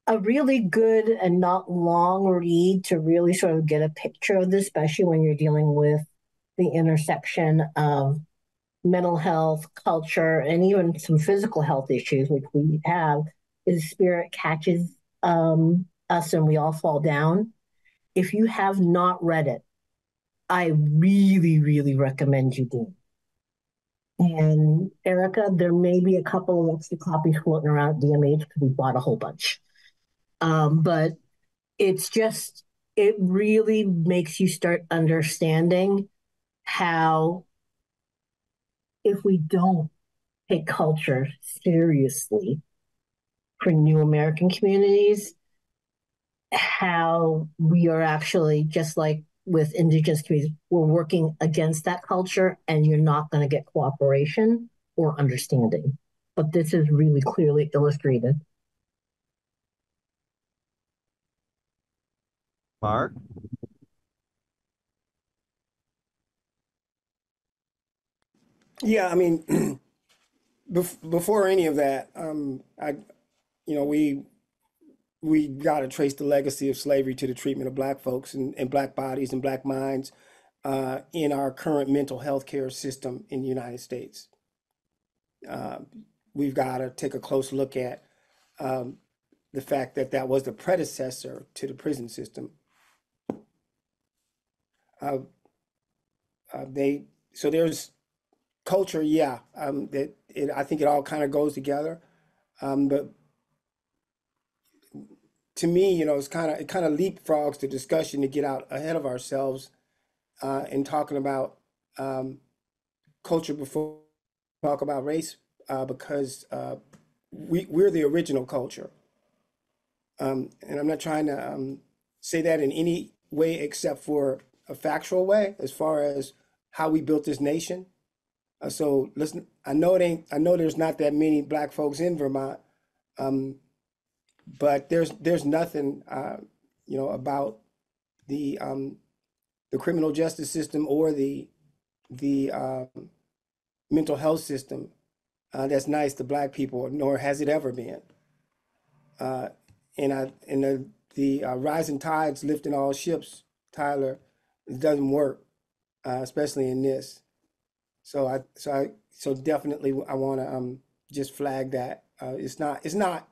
a really good and not long read to really sort of get a picture of this, especially when you're dealing with the intersection of mental health, culture, and even some physical health issues, which we have, is Spirit Catches um, Us and We All Fall Down. If you have not read it, I really, really recommend you do. And Erica, there may be a couple of extra copies floating around DMH because we bought a whole bunch. Um, but it's just, it really makes you start understanding how if we don't take culture seriously for new American communities, how we are actually just like with indigenous communities, we're working against that culture and you're not going to get cooperation or understanding. But this is really clearly illustrated. Mark? Yeah, I mean, [CLEARS THROAT] before any of that, um, I, you know, we we got to trace the legacy of slavery to the treatment of black folks and, and black bodies and black minds uh, in our current mental health care system in the United States. Uh, we've got to take a close look at um, the fact that that was the predecessor to the prison system. Uh, uh, they so there's culture, yeah, um, that it, I think it all kind of goes together. Um, but to me, you know, it's kind of it kind of leapfrogs the discussion to get out ahead of ourselves uh, in talking about um, culture before talk about race uh, because uh, we we're the original culture, um, and I'm not trying to um, say that in any way except for a factual way as far as how we built this nation. Uh, so listen, I know it ain't. I know there's not that many black folks in Vermont, um, but there's there's nothing, uh, you know, about the um, the criminal justice system or the the uh, mental health system uh, that's nice to black people, nor has it ever been. Uh, and I and the the uh, rising tides lifting all ships, Tyler, it doesn't work, uh, especially in this. So I so I so definitely I want to um just flag that uh, it's not it's not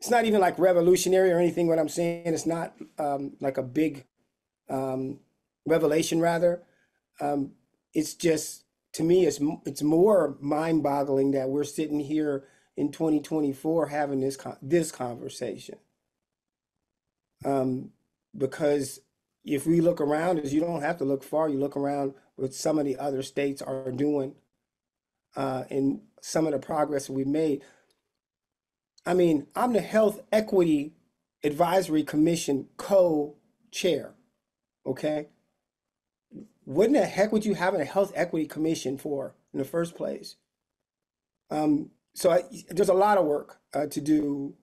it's not even like revolutionary or anything. What I'm saying it's not um, like a big um, revelation. Rather, um, it's just to me it's it's more mind boggling that we're sitting here in 2024 having this con- this conversation. Um, because if we look around is you don't have to look far. You look around what some of the other states are doing uh, and some of the progress we've made. I mean, I'm the Health Equity Advisory Commission co-chair. Okay. What in the heck would you have a health equity commission for in the first place? Um, so I, there's a lot of work uh, to do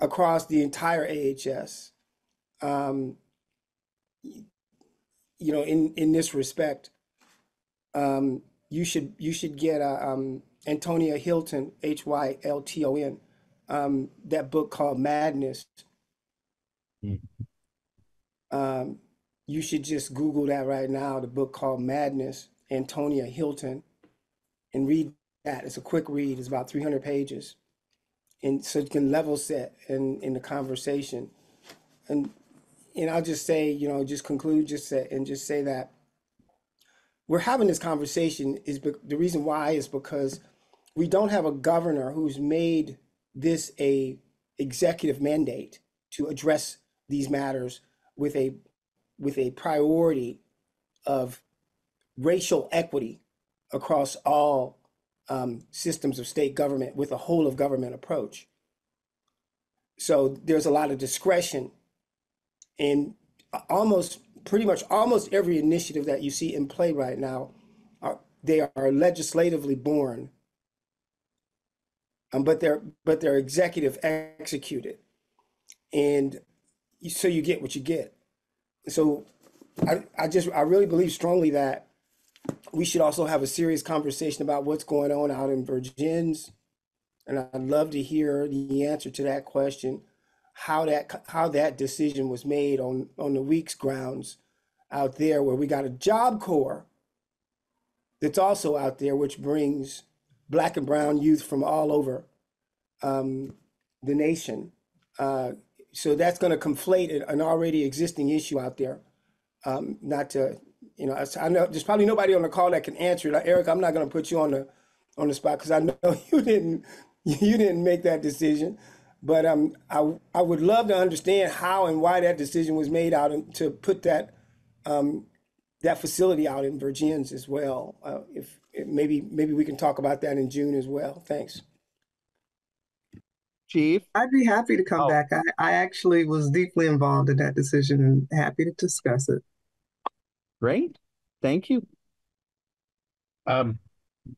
across the entire AHS. Um, you know, in in this respect, um, you should you should get uh, um, Antonia Hylton, H Y L T O N, um, that book called Madness. Um, you should just Google that right now. The book called Madness, Antonia Hylton, and read that. It's a quick read. It's about 300 pages, and so you can level set in in the conversation. And and I'll just say, you know, just conclude, just say, and just say that we're having this conversation is be- the reason why is because we don't have a governor who's made this a executive mandate to address these matters with a with a priority of racial equity across all um, systems of state government with a whole of government approach. So there's a lot of discretion in almost pretty much almost every initiative that you see in play right now, are, they are legislatively born, um, but they're but they're executive executed, and so you get what you get. So I, I just I really believe strongly that we should also have a serious conversation about what's going on out in Vergennes, and I'd love to hear the answer to that question how that how that decision was made on on the week's grounds out there where we got a job corps that's also out there which brings black and brown youth from all over um, the nation. Uh, so that's going to conflate an already existing issue out there. Um, not to you know I know there's probably nobody on the call that can answer it. Like, Eric I'm not going to put you on the on the spot because I know [LAUGHS] you didn't you didn't make that decision. But um, I, I would love to understand how and why that decision was made out and to put that um, that facility out in Vergennes as well. Uh, if, if maybe maybe we can talk about that in June as well. Thanks. Chief, I'd be happy to come Oh. back. I, I actually was deeply involved in that decision and happy to discuss it. great. Thank you. Um,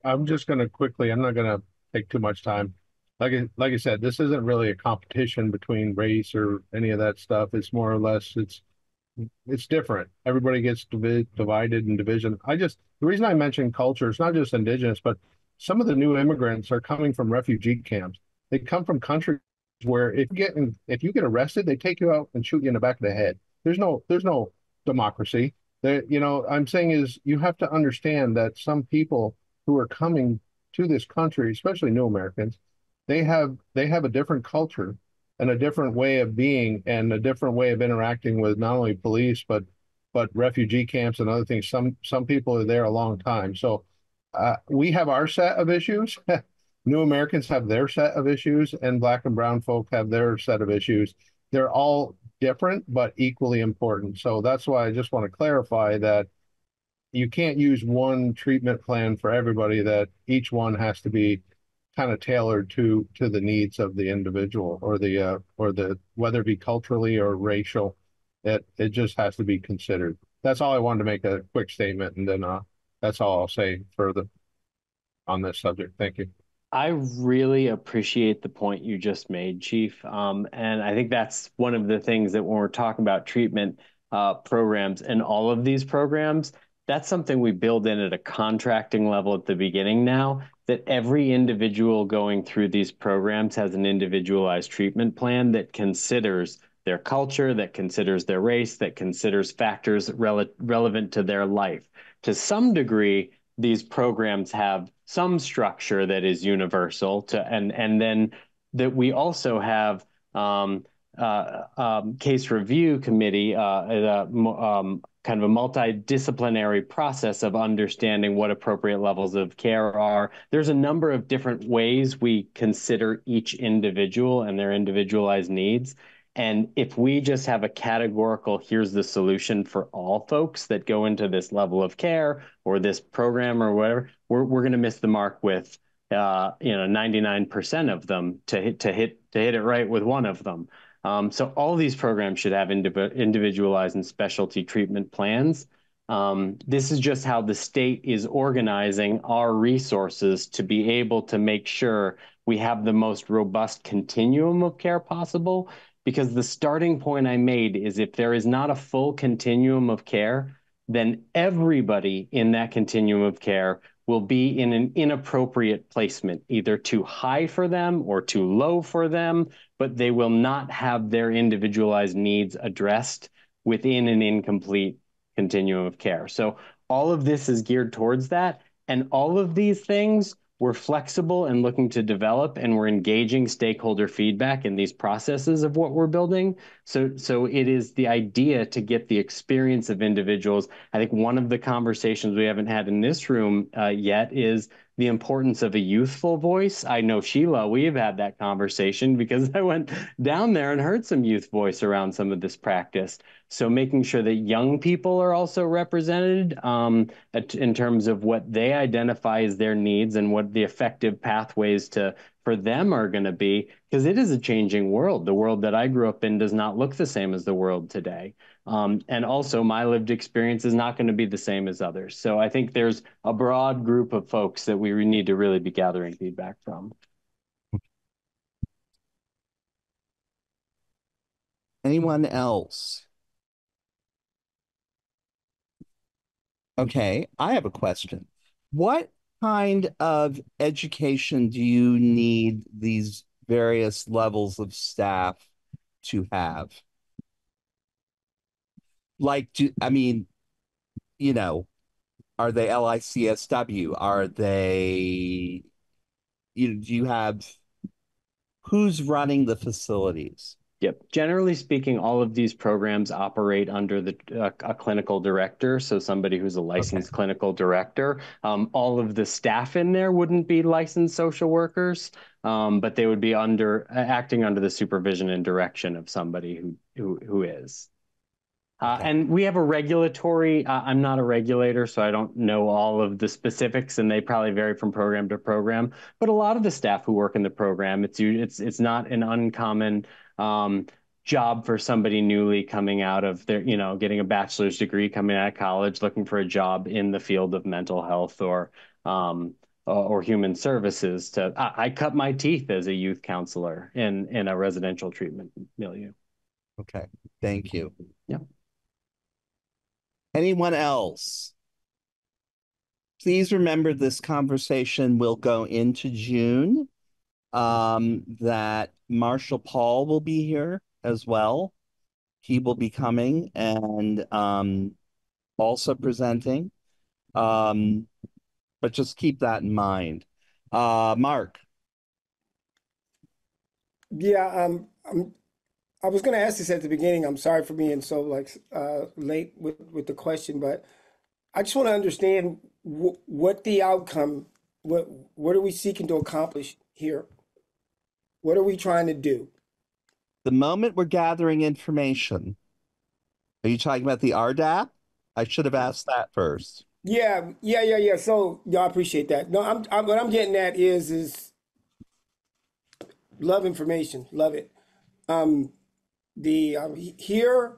I'm just gonna quickly, I'm not gonna take too much time. Like I, like I said, this isn't really a competition between race or any of that stuff. It's more or less, it's, it's different. Everybody gets divi- divided and division. I just, the reason I mention culture, it's not just indigenous, but some of the new immigrants are coming from refugee camps. They come from countries where if you get, in, if you get arrested, they take you out and shoot you in the back of the head. There's no, there's no democracy. There, you know, I'm saying is you have to understand that some people who are coming to this country, especially new Americans, they have they have a different culture and a different way of being and a different way of interacting with not only police but but refugee camps and other things. Some some people are there a long time. So uh, we have our set of issues. [LAUGHS] New Americans have their set of issues, and Black and Brown folk have their set of issues. They're all different but equally important. So that's why I just want to clarify that you can't use one treatment plan for everybody. That each one has to be kind of tailored to to the needs of the individual or the uh, or the whether it be culturally or racial. It it just has to be considered. That's all I wanted to make a quick statement, and then uh, that's all I'll say further on this subject. Thank you. I really appreciate the point you just made, Chief. Um, and I think that's one of the things that when we're talking about treatment uh, programs and all of these programs, that's something we build in at a contracting level at the beginning now, that every individual going through these programs has an individualized treatment plan that considers their culture, that considers their race, that considers factors rele- relevant to their life. To some degree, these programs have some structure that is universal to and and then that we also have um, uh, um, case review committee uh, uh, um, kind of a multidisciplinary process of understanding what appropriate levels of care are there's a number of different ways we consider each individual and their individualized needs And if we just have a categorical, here's the solution for all folks that go into this level of care or this program or whatever, we're, we're going to miss the mark with, uh, you know, 99% of them to hit, to hit, to hit it right with one of them. Um, so all these programs should have indiv individualized and specialty treatment plans. Um, this is just how the state is organizing our resources to be able to make sure we have the most robust continuum of care possible. Because the starting point I made is if there is not a full continuum of care, then everybody in that continuum of care will be in an inappropriate placement, either too high for them or too low for them, but they will not have their individualized needs addressed within an incomplete continuum of care. So all of this is geared towards that. And all of these things we're flexible and looking to develop and we're engaging stakeholder feedback in these processes of what we're building so so it is the idea to get the experience of individuals i think one of the conversations we haven't had in this room uh, yet is the importance of a youthful voice. I know Sheila, we've had that conversation because [LAUGHS] I went down there and heard some youth voice around some of this practice. So making sure that young people are also represented um, in terms of what they identify as their needs and what the effective pathways to for them are going to be, because it is a changing world. The world that I grew up in does not look the same as the world today. Um, and also, my lived experience is not going to be the same as others. So I think there's a broad group of folks that we need to really be gathering feedback from. Anyone else? Okay, I have a question. What kind of education do you need these various levels of staff to have? Like do I mean, you know, are they LICSW? Are they you do you have who's running the facilities? Yep. Generally speaking, all of these programs operate under the uh, a clinical director, so somebody who's a licensed okay. clinical director. Um, all of the staff in there wouldn't be licensed social workers, um, but they would be under acting under the supervision and direction of somebody who who, who is. Uh, and we have a regulatory, uh, I'm not a regulator, so I don't know all of the specifics, and they probably vary from program to program. But a lot of the staff who work in the program, it's it's it's not an uncommon um, job for somebody newly coming out of their, you know, getting a bachelor's degree, coming out of college, looking for a job in the field of mental health or um, or human services. To I, I cut my teeth as a youth counselor in in a residential treatment milieu. Okay, thank you. Yeah. Anyone else? Please remember this conversation will go into June. Um, that Marshall Paul will be here as well. He will be coming and um, also presenting. Um, but just keep that in mind. Uh, Mark. Yeah, um, I'm I was going to ask this at the beginning. I'm sorry for being so like uh, late with with the question, but I just want to understand w- what the outcome. What what are we seeking to accomplish here? What are we trying to do? The moment we're gathering information, are you talking about the RDAP? I should have asked that first. Yeah, yeah, yeah, yeah. So, yeah, I appreciate that. No, I'm, I'm what I'm getting at is is love information, love it. Um, the um, here,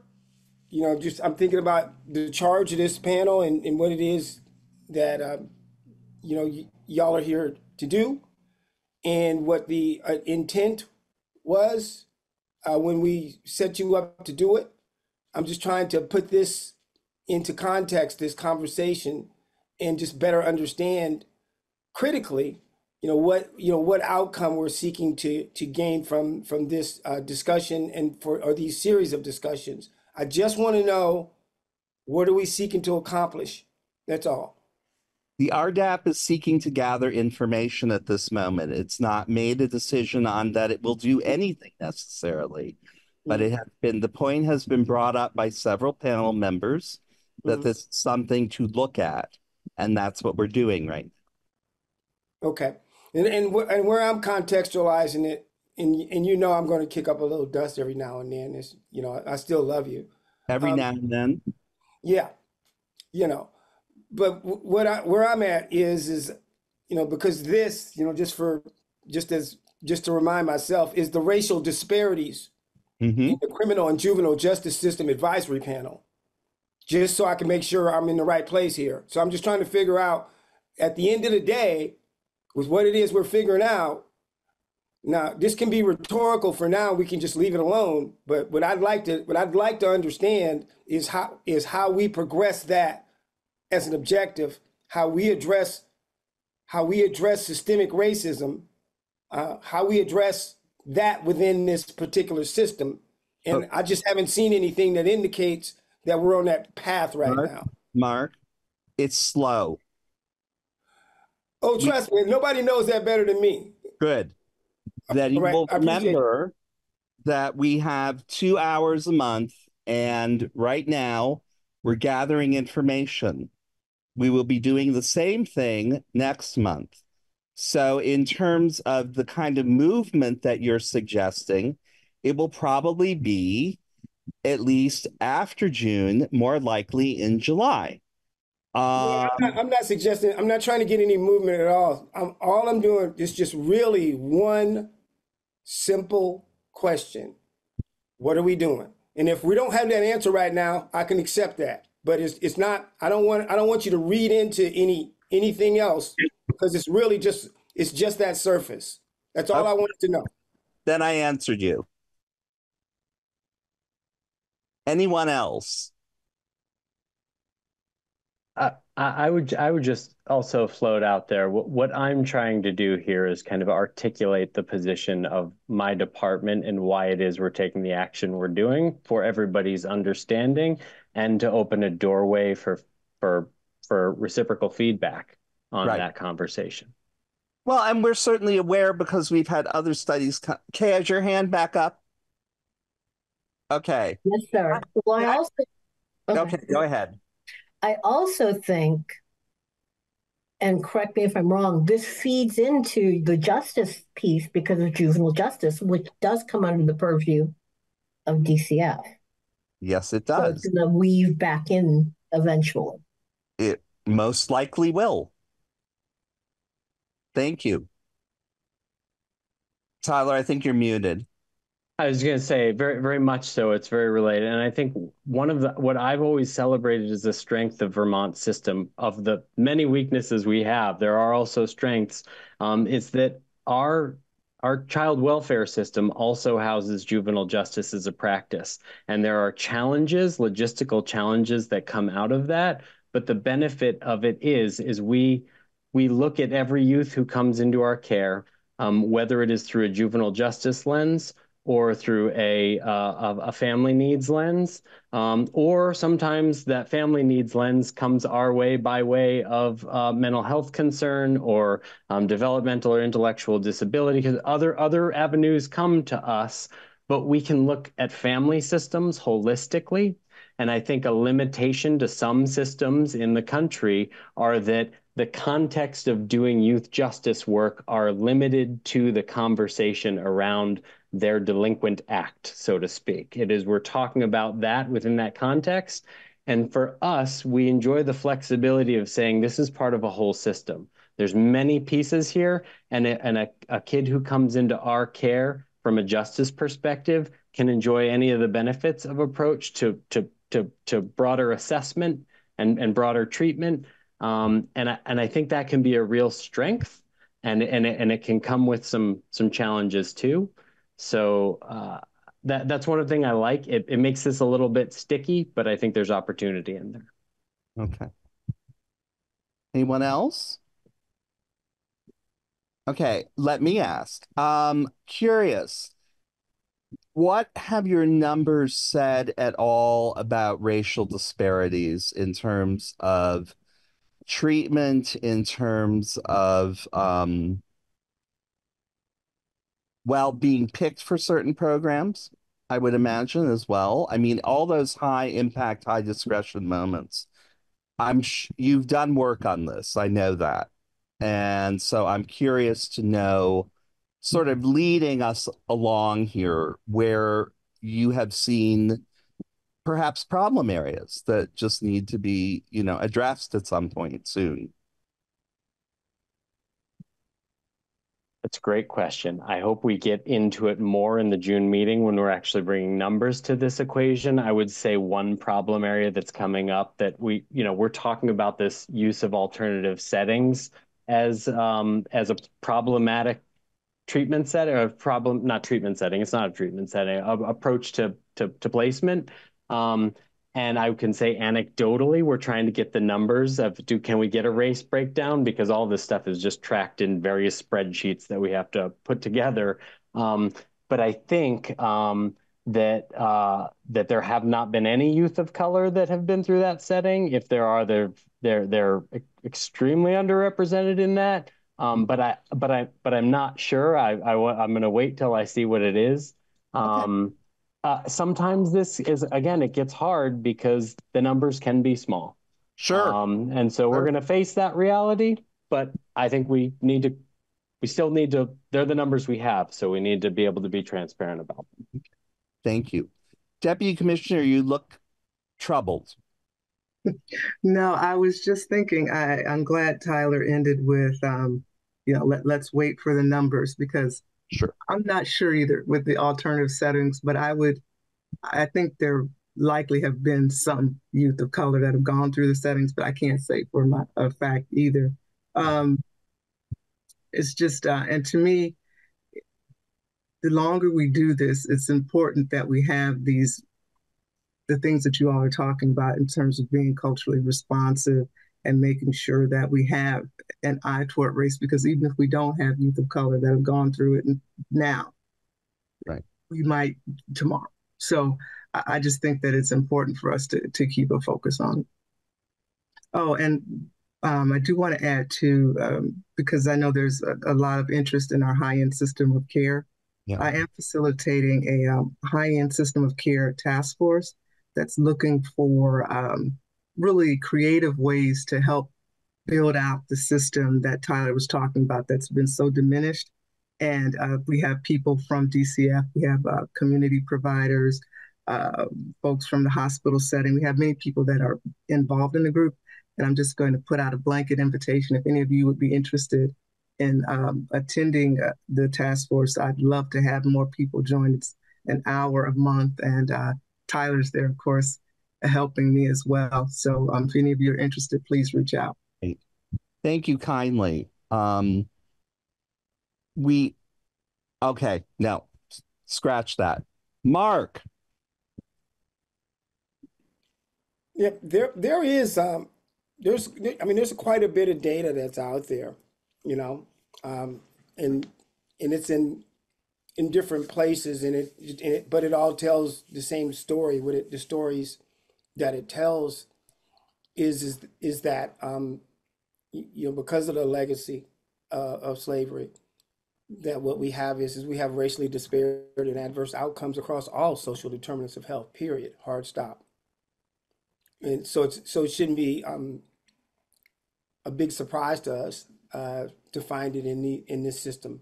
you know, just I'm thinking about the charge of this panel and, and what it is that uh, you know y- y'all are here to do, and what the uh, intent was uh, when we set you up to do it. I'm just trying to put this into context, this conversation, and just better understand critically you know what you know what outcome we're seeking to to gain from from this uh, discussion and for or these series of discussions. I just want to know what are we seeking to accomplish. That's all. The RDAP is seeking to gather information at this moment. It's not made a decision on that it will do anything necessarily, but it has been the point has been brought up by several panel members that mm-hmm. this is something to look at, and that's what we're doing right now. Okay. And and, wh- and where I'm contextualizing it and and you know I'm going to kick up a little dust every now and then. It's you know I, I still love you. Every Um, now and then. Yeah, you know, but w- what I where I'm at is is you know because this you know just for just as just to remind myself is the racial disparities Mm-hmm. in the criminal and juvenile justice system advisory panel. Just so I can make sure I'm in the right place here. So I'm just trying to figure out at the end of the day with what it is we're figuring out. Now, this can be rhetorical for now. We can just leave it alone. But what I'd like to what I'd like to understand is how is how we progress that as an objective, how we address how we address systemic racism, uh, how we address that within this particular system. And I just haven't seen anything that indicates that we're on that path right Mark, now. Mark, it's slow. Oh, trust me, nobody knows that better than me. Good. That you right, will I appreciate it. remember that we have two hours a month, and right now we're gathering information. We will be doing the same thing next month. So, in terms of the kind of movement that you're suggesting, it will probably be at least after June, more likely in July. Um, I'm, not, I'm not suggesting, I'm not trying to get any movement at all. I'm, all I'm doing is just really one simple question. What are we doing? And if we don't have that answer right now, I can accept that. But it's it's not, I don't want I don't want you to read into any anything else because it's really just it's just that surface. That's all I wanted to know. then I answered you. Anyone else? I, I I would I would just also float out there. What, what I'm trying to do here is kind of articulate the position of my department and why it is we're taking the action we're doing for everybody's understanding, and to open a doorway for for for reciprocal feedback on Right. that conversation. Well, and we're certainly aware because we've had other studies. co- Kay, has your hand back up? Okay. Yes, sir. Well, I also, Okay, go ahead. I also think, and correct me if I'm wrong, this feeds into the justice piece because of juvenile justice, which does come under the purview of DCF. Yes, it So it's does. going to weave back in eventually. It most likely will. Thank you. Tyler, I think you're muted. I was going to say very, very much so. It's very related, and I think one of the what I've always celebrated is the strength of Vermont's system. Of the many weaknesses we have, there are also strengths. Um, is that our our child welfare system also houses juvenile justice as a practice, and there are challenges, logistical challenges that come out of that. But the benefit of it is, is we we look at every youth who comes into our care, um, whether it is through a juvenile justice lens or through a uh, a family needs lens, um, or sometimes that family needs lens comes our way by way of uh, mental health concern or um, developmental or intellectual disability, because other other avenues come to us. But we can look at family systems holistically. And I think a limitation to some systems in the country are that the context of doing youth justice work are limited to the conversation around their delinquent act, so to speak. It is we're talking about that within that context. And for us, we enjoy the flexibility of saying this is part of a whole system. There's many pieces here, and a, and a, a kid who comes into our care from a justice perspective can enjoy any of the benefits of approach to to to to broader assessment and and broader treatment. Um, and I, and I think that can be a real strength, and and it, and it can come with some some challenges too. So uh, that that's one things I like. It it makes this a little bit sticky, but I think there's opportunity in there. Okay. Anyone else? Okay, let me ask. Um, curious, what have your numbers said at all about racial disparities in terms of treatment, in terms of um, well, being picked for certain programs, I would mm-hmm. imagine as well. I mean, all those high impact, high discretion moments. I'm sh you've done work on this. I know that. And so I'm curious to know sort of leading us along here where you have seen perhaps problem areas that just need to be, you know, addressed at some point soon? That's a great question. I hope we get into it more in the June meeting when we're actually bringing numbers to this equation. I would say one problem area that's coming up that we, you know, we're talking about this use of alternative settings as um, as a problematic treatment setting or problem, not treatment setting. It's not a treatment setting. A, approach to to, to placement. Um, and I can say anecdotally, we're trying to get the numbers of do can we get a race breakdown because all this stuff is just tracked in various spreadsheets that we have to put together. Um, but I think um, that uh, that there have not been any youth of color that have been through that setting. If there are, they're they're they're extremely underrepresented in that. Um, but I but I but I'm not sure. I, I I'm going to wait till I see what it is. Um, okay uh, sometimes this is again it gets hard because the numbers can be small. Sure. Um, and so sure. we're going to face that reality but i think we need to we still need to they're the numbers we have so we need to be able to be transparent about them. Thank you. Deputy commissioner you look troubled. [LAUGHS] No i was just thinking i i'm glad tyler ended with um you know let, let's wait for the numbers because Sure. I'm not sure either with the alternative settings, but I would, I think there likely have been some youth of color that have gone through the settings, but I can't say for my, a fact either. Um, it's just, uh, and to me, the longer we do this, it's important that we have these, the things that you all are talking about in terms of being culturally responsive and making sure that we have an eye toward race because even if we don't have youth of color that have gone through it now, right, we might tomorrow. So I, I just think that it's important for us to to keep a focus on. It. Oh, and um, I do want to add to um, because I know there's a, a, lot of interest in our high end system of care. Yeah. I am facilitating a um, high end system of care task force that's looking for um, really creative ways to help build out the system that Tyler was talking about that's been so diminished. And uh, we have people from DCF, we have uh, community providers, uh, folks from the hospital setting. We have many people that are involved in the group. And I'm just going to put out a blanket invitation. If any of you would be interested in um, attending uh, the task force, I'd love to have more people join. It's an hour a month. And uh, Tyler's there, of course, helping me as well. So um, if any of you are interested, please reach out. Thank you kindly. Um, we, okay, no, scratch that. Mark. Yeah, there there is um there's I mean there's quite a bit of data that's out there, you know, um, and and it's in in different places and it, and it but it all tells the same story. What it the stories that it tells is is is that um, you know because of the legacy uh, of slavery that what we have is is we have racially disparate and adverse outcomes across all social determinants of health period. Hard stop. And so it's so it shouldn't be um, a big surprise to us uh, to find it in the in this system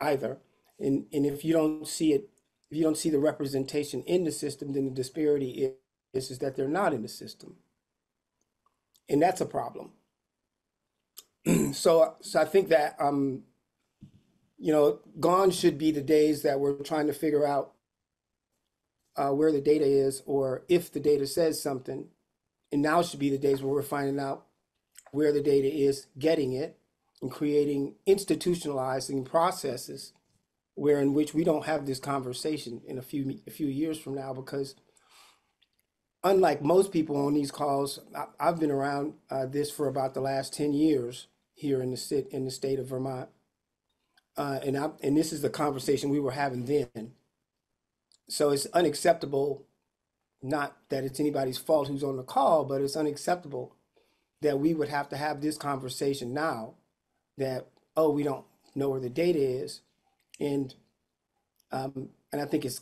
either. And and if you don't see it if you don't see the representation in the system then the disparity is, is that they're not in the system. And that's a problem. [CLEARS THROAT] so, so I think that, um, you know, gone should be the days that we're trying to figure out uh, where the data is or if the data says something. And now should be the days where we're finding out where the data is, getting it, and creating institutionalizing processes where in which we don't have this conversation in a few a few years from now because unlike most people on these calls, I, have been around uh, this for about the last 10 years here in the sit in the state of Vermont. Uh, and I, and this is the conversation we were having then. So it's unacceptable, not that it's anybody's fault who's on the call, but it's unacceptable that we would have to have this conversation now that, oh, we don't know where the data is. And um, and I think it's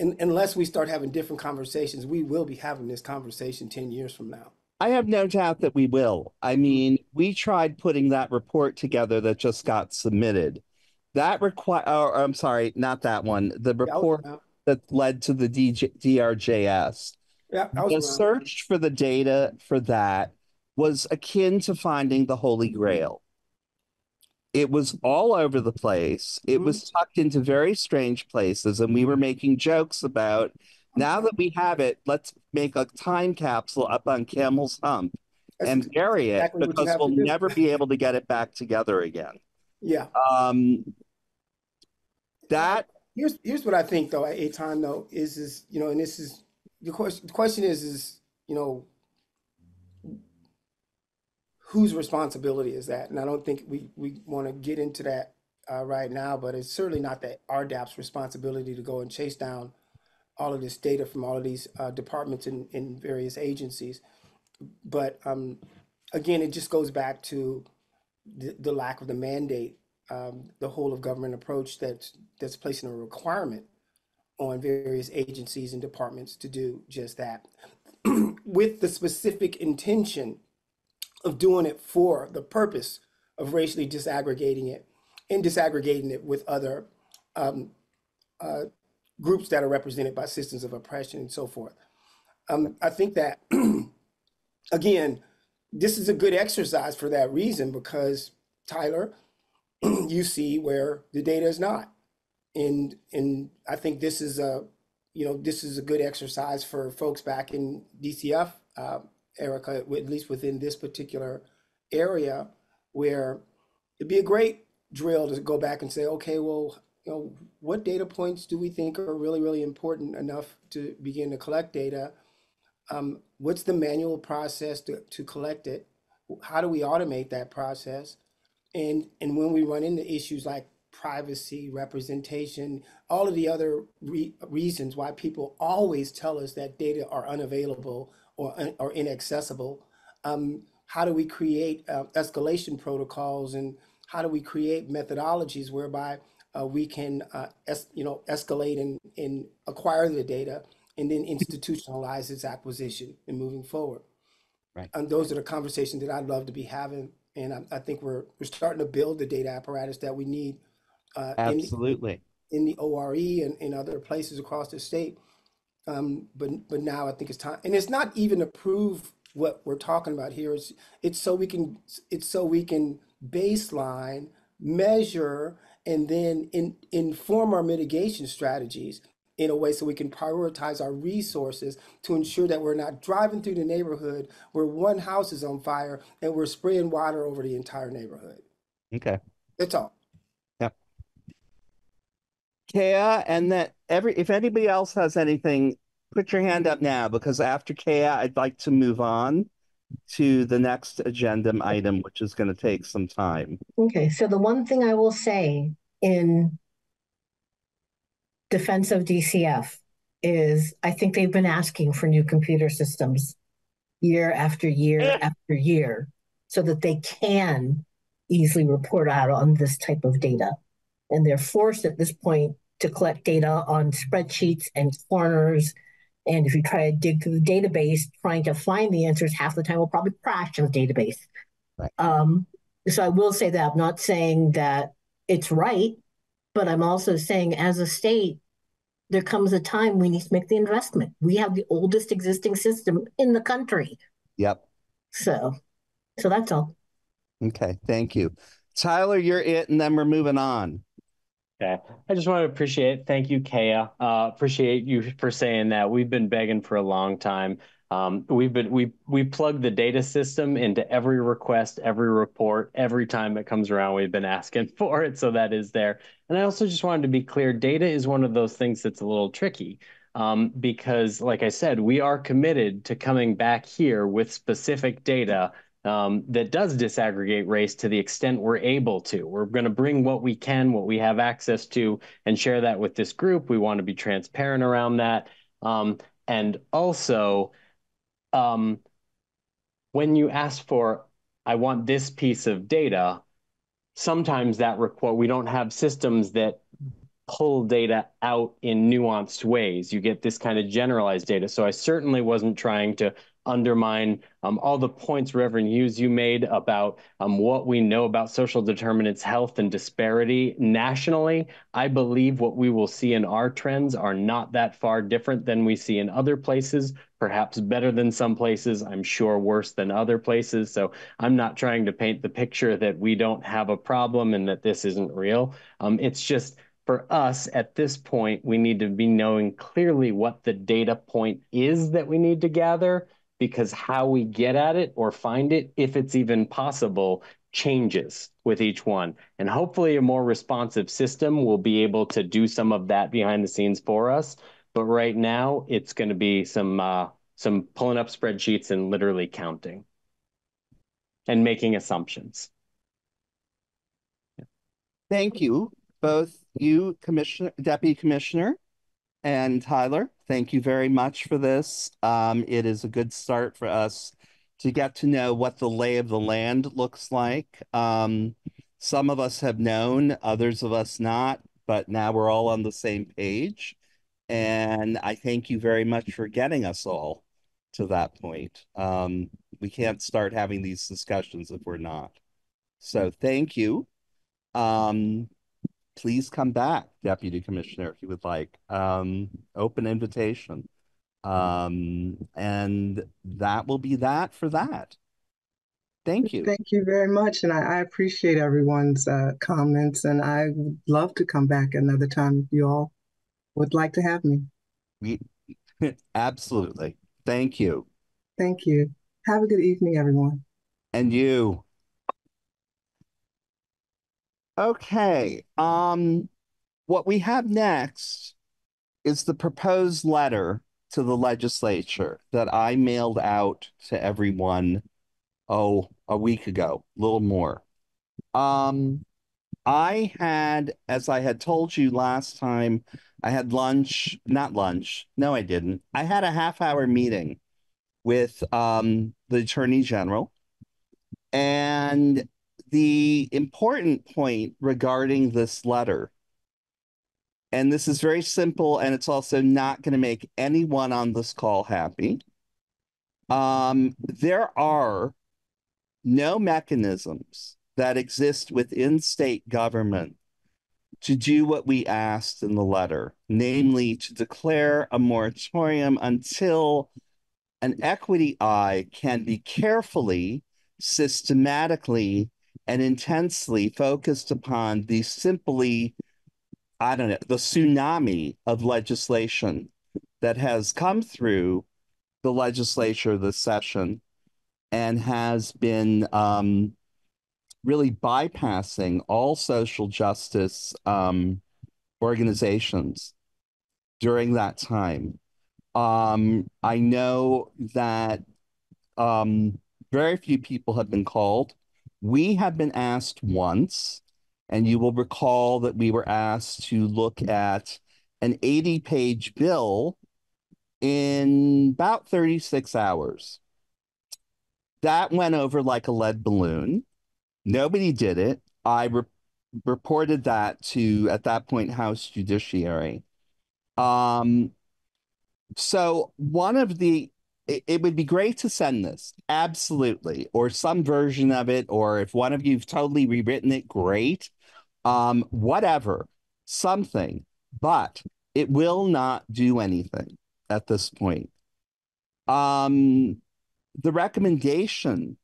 in, unless we start having different conversations, we will be having this conversation 10 years from now. I have no doubt that we will. I mean, we tried putting that report together that just got submitted. that require, oh, I'm sorry, not that one. The report that led to the DJ, DRJS. Yeah, The around. search for the data for that was akin to finding the Holy Grail. It was all over the place. It was tucked into very strange places, and we were making jokes about now that we have it, let's make a time capsule up on Camel's Hump and bury it exactly you because we'll never be able to get it back together again. Yeah. Um, that Here's here's what I think though. At a time though is is you know, and this is the question. The question is is you know whose responsibility is that? And I don't think we we want to get into that uh, right now. But it's certainly not that RDAP's responsibility to go and chase down all of this data from all of these uh, departments and in various agencies. But um, again, it just goes back to the, the lack of the mandate, um, the whole of government approach that's that's placing a requirement on various agencies and departments to do just that, [CLEARS THROAT] with the specific intention of doing it for the purpose of racially disaggregating it and disaggregating it with other um, uh, groups that are represented by systems of oppression and so forth. Um, I think that [CLEARS THROAT] again, this is a good exercise for that reason because Tyler, [CLEARS THROAT] you see where the data is not. And and I think this is a you know this is a good exercise for folks back in DCF, uh, Aryka, at least within this particular area, where it'd be a great drill to go back and say, okay, well, you know, what data points do we think are really really important enough to begin to collect data? Um, what's the manual process to, to collect it? How do we automate that process? And and when we run into issues like privacy, representation, all of the other re- reasons why people always tell us that data are unavailable or or inaccessible, um, how do we create uh, escalation protocols and how do we create methodologies whereby uh, we can uh, es- you know escalate and, and acquire the data and then institutionalize its acquisition and moving forward. Right. And those are the conversations that I'd love to be having. And I, I think we're we're starting to build the data apparatus that we need uh, in, absolutely. in the ORE and in other places across the state. Um, but but now I think it's time, and it's not even to prove what we're talking about here. It's it's so we can it's so we can baseline, measure, and then in, inform our mitigation strategies in a way so we can prioritize our resources to ensure that we're not driving through the neighborhood where one house is on fire and we're spraying water over the entire neighborhood. Okay. That's all. Yep. Kheya, and that every if anybody else has anything, put your hand up now because after Kheya, I'd like to move on to the next agenda item, which is going to take some time. Okay, so the one thing I will say in defense of DCF is I think they've been asking for new computer systems year after year [LAUGHS] after year so that they can easily report out on this type of data. And they're forced at this point to collect data on spreadsheets and corners. And if you try to dig through the database, trying to find the answers half the time will probably crash in the database. Um, so I will say that I'm not saying that it's right, but I'm also saying as a state, there comes a time we need to make the investment. We have the oldest existing system in the country. Yep. So, so that's all. Okay. Thank you. Tyler, you're it, and then we're moving on. Okay. I just want to appreciate, thank you, Kheya. Uh, appreciate you for saying that. We've been begging for a long time. Um, we've been we we plug the data system into every request, every report, every time it comes around. We've been asking [LAUGHS] for it, so that is there. And I also just wanted to be clear: data is one of those things that's a little tricky um, because, like I said, we are committed to coming back here with specific data um, that does disaggregate race to the extent we're able to. We're going to bring what we can, what we have access to, and share that with this group. We want to be transparent around that. Um, and also, um, when you ask for, I want this piece of data, sometimes that require, we don't have systems that pull data out in nuanced ways. You get this kind of generalized data. So I certainly wasn't trying to undermine um, all the points, Reverend Hughes, you made about um, what we know about social determinants, health, and disparity nationally. I believe what we will see in our trends are not that far different than we see in other places, perhaps better than some places, I'm sure worse than other places. So I'm not trying to paint the picture that we don't have a problem and that this isn't real. Um, it's just for us at this point, we need to be knowing clearly what the data point is that we need to gather because how we get at it or find it, if it's even possible, changes with each one. And hopefully a more responsive system will be able to do some of that behind the scenes for us. But right now it's going to be some uh, some pulling up spreadsheets and literally counting and making assumptions. Thank you, both you, Commissioner, Deputy Commissioner, and Tyler. Thank you very much for this. Um, it is a good start for us to get to know what the lay of the land looks like. Um, some of us have known, others of us not, but now we're all on the same page. And I thank you very much for getting us all to that point. Um, we can't start having these discussions if we're not. So thank you. Um, please come back, Deputy Commissioner, if you would like. Um, open invitation. Um, and that will be that for that. Thank you. Thank you very much. And I, I appreciate everyone's uh, comments, and I would love to come back another time if you all would like to have me. We, [LAUGHS] absolutely. Thank you. Thank you. Have a good evening, everyone. And you. Okay. Um, what we have next is the proposed letter to the legislature that I mailed out to everyone, oh, a week ago, a little more. Um, I had, as I had told you last time, I had lunch, not lunch. No, I didn't. I had a half hour meeting with um, the attorney general. And the important point regarding this letter, and this is very simple, and it's also not going to make anyone on this call happy. Um, there are no mechanisms that exist within state government to do what we asked in the letter, namely to declare a moratorium until an equity eye can be carefully, systematically, and intensely focused upon the simply, I don't know, the tsunami of legislation that has come through the legislature this session and has been um, really bypassing all social justice um, organizations during that time. Um, I know that um, very few people have been called. We have been asked once, and you will recall that we were asked to look at an 80 page bill in about 36 hours. That went over like a lead balloon. Nobody did it. I re- reported that to, at that point, House Judiciary. Um, so one of the it, it would be great to send this. Absolutely. Or some version of it or if one of you've totally rewritten it great. Um whatever. Something. But it will not do anything at this point. Um the recommendation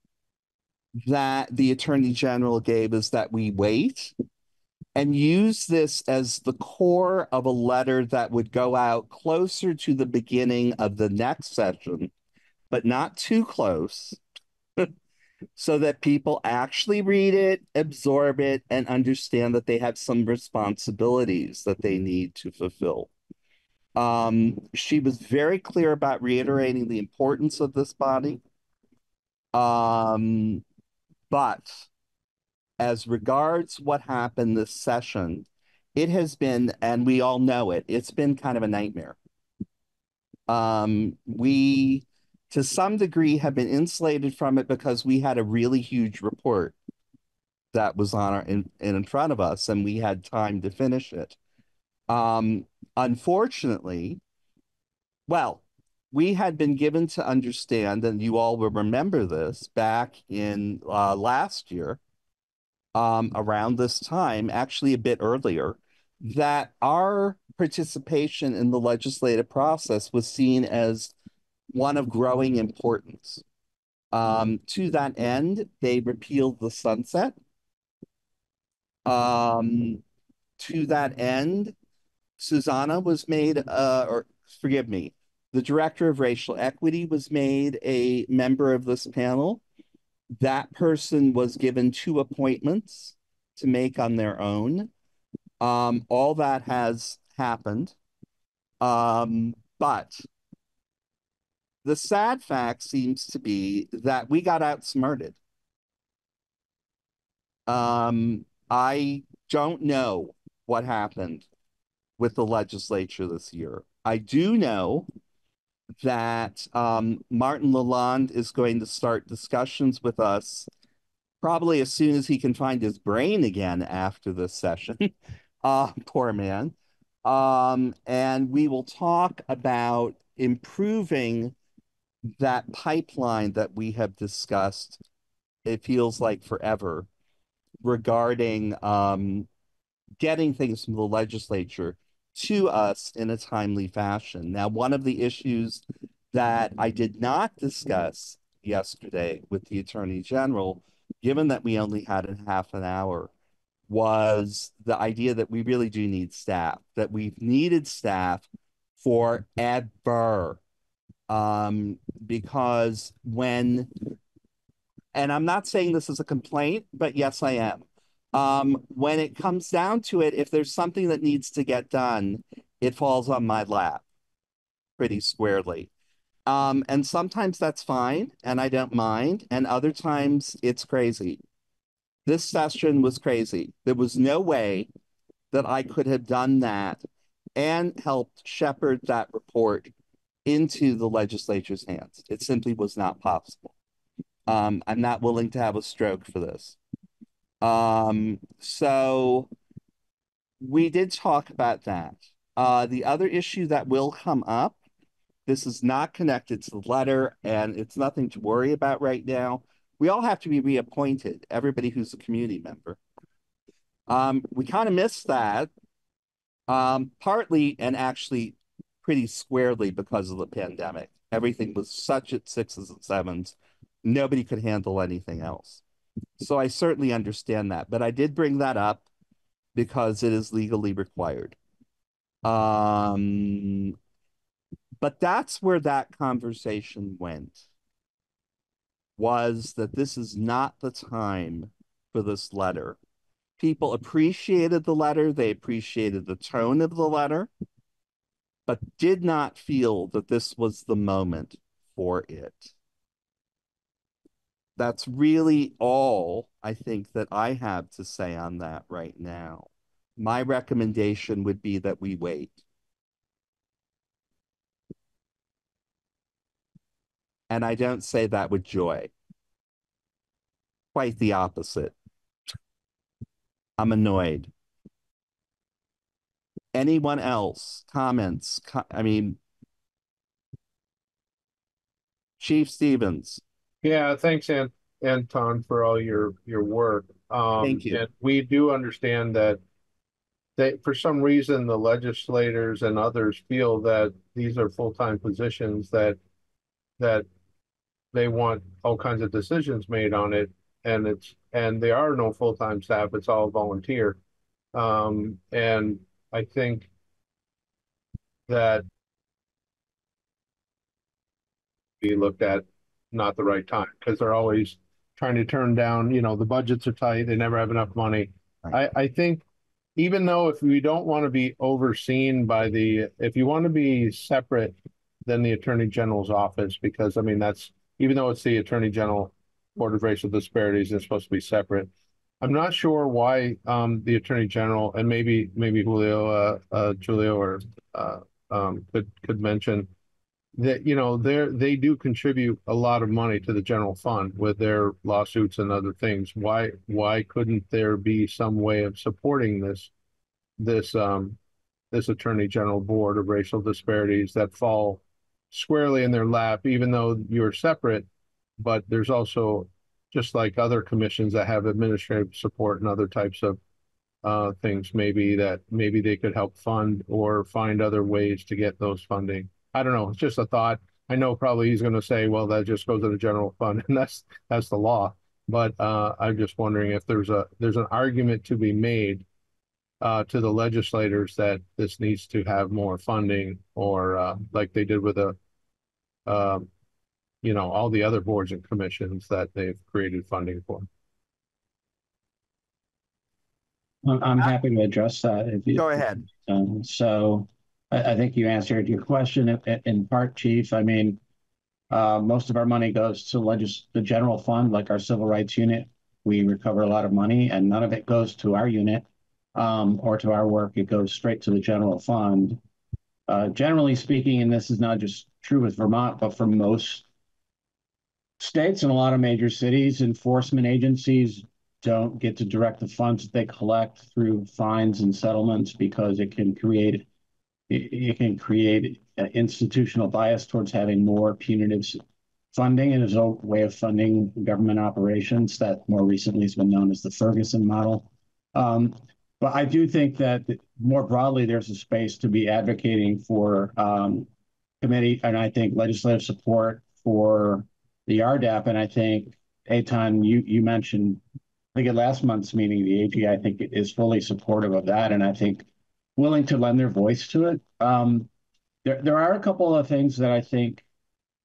that the attorney general gave is that we wait and use this as the core of a letter that would go out closer to the beginning of the next session, but not too close, [LAUGHS] so that people actually read it, absorb it, and understand that they have some responsibilities that they need to fulfill. Um, she was very clear about reiterating the importance of this body. Um, but as regards what happened this session, it has been, and we all know it, it's been kind of a nightmare. Um, we, to some degree, have been insulated from it because we had a really huge report that was on our in, in front of us, and we had time to finish it. Um, unfortunately, well, we had been given to understand, and you all will remember this back in uh, last year, um, around this time, actually a bit earlier, that our participation in the legislative process was seen as one of growing importance. Um, to that end, they repealed the sunset. Um, to that end, Xusana was made, uh, or forgive me, the director of racial equity was made a member of this panel. That person was given two appointments to make on their own. Um, all that has happened. Um, but the sad fact seems to be that we got outsmarted. Um, I don't know what happened with the legislature this year. I do know that um, Martin LaLonde is going to start discussions with us probably as soon as he can find his brain again after this session. uh, [LAUGHS] poor man. Um, and we will talk about improving that pipeline that we have discussed, it feels like forever, regarding um, getting things from the legislature to us in a timely fashion. Now, one of the issues that I did not discuss yesterday with the Attorney General, given that we only had a half an hour, was the idea that we really do need staff, that we've needed staff forever. Um, because when, and I'm not saying this is a complaint, but yes, I am. Um, when it comes down to it, if there's something that needs to get done, it falls on my lap pretty squarely. Um, and sometimes that's fine and I don't mind. And other times it's crazy. This session was crazy. There was no way that I could have done that and helped shepherd that report into the legislature's hands. It simply was not possible. Um, I'm not willing to have a stroke for this. Um, so we did talk about that. Uh, the other issue that will come up, this is not connected to the letter and it's nothing to worry about right now. We all have to be reappointed, everybody who's a community member. Um, we kind of missed that, um, partly and actually pretty squarely because of the pandemic. Everything was such at sixes and sevens. Nobody could handle anything else. So I certainly understand that, but I did bring that up because it is legally required. Um, but that's where that conversation went was that this is not the time for this letter. People appreciated the letter, they appreciated the tone of the letter, but did not feel that this was the moment for it that's really all I think that I have to say on that right now. My recommendation would be that we wait. And I don't say that with joy. Quite the opposite. I'm annoyed. Anyone else? Comments? Co I mean, Chief Stevens. Yeah, thanks, Ant Etan, for all your your work. Um, Thank you. And we do understand that they, for some reason, the legislators and others feel that these are full-time positions that that they want all kinds of decisions made on it, and it's and there are no full-time staff; it's all volunteer. Um, and I think that be looked at not the right time because they're always trying to turn down, you know, the budgets are tight, they never have enough money. I, I think even though if we don't want to be overseen by the, if you want to be separate than the Attorney General's office, because I mean, that's, even though it's the Attorney General Board of Racial Disparities, it's supposed to be separate. I'm not sure why um, the Attorney General and maybe maybe Julio, uh, uh, Julio, or uh, um, could could mention that you know they they do contribute a lot of money to the general fund with their lawsuits and other things why why couldn't there be some way of supporting this this um this Attorney General Board of Racial Disparities that fall squarely in their lap, even though you're separate. But there's also, just like other commissions that have administrative support and other types of uh, things, maybe that maybe they could help fund or find other ways to get those funding. I don't know. It's just a thought. I know probably he's going to say, well, that just goes to the general fund, [LAUGHS] and that's that's the law. But uh, I'm just wondering if there's a there's an argument to be made uh, to the legislators that this needs to have more funding, or uh, like they did with a, you know, all the other boards and commissions that they've created funding for. I'm, I'm happy to address that. If you, Go ahead. Um, so I, I think you answered your question in, in part, Chief. I mean, uh, most of our money goes to legis the general fund, like our civil rights unit. We recover a lot of money, and none of it goes to our unit um, or to our work. It goes straight to the general fund. Uh, generally speaking, and this is not just true with Vermont, but for most states and a lot of major cities, enforcement agencies don't get to direct the funds that they collect through fines and settlements because it can create it, can create institutional bias towards having more punitive funding and as a way of funding government operations that more recently has been known as the Ferguson model. Um, but I do think that more broadly, there's a space to be advocating for um, committee and I think legislative support for the RDAP. And I think, Etan, you, you mentioned, I think at last month's meeting, the AG, I think is fully supportive of that. And I think willing to lend their voice to it. Um, there, there are a couple of things that I think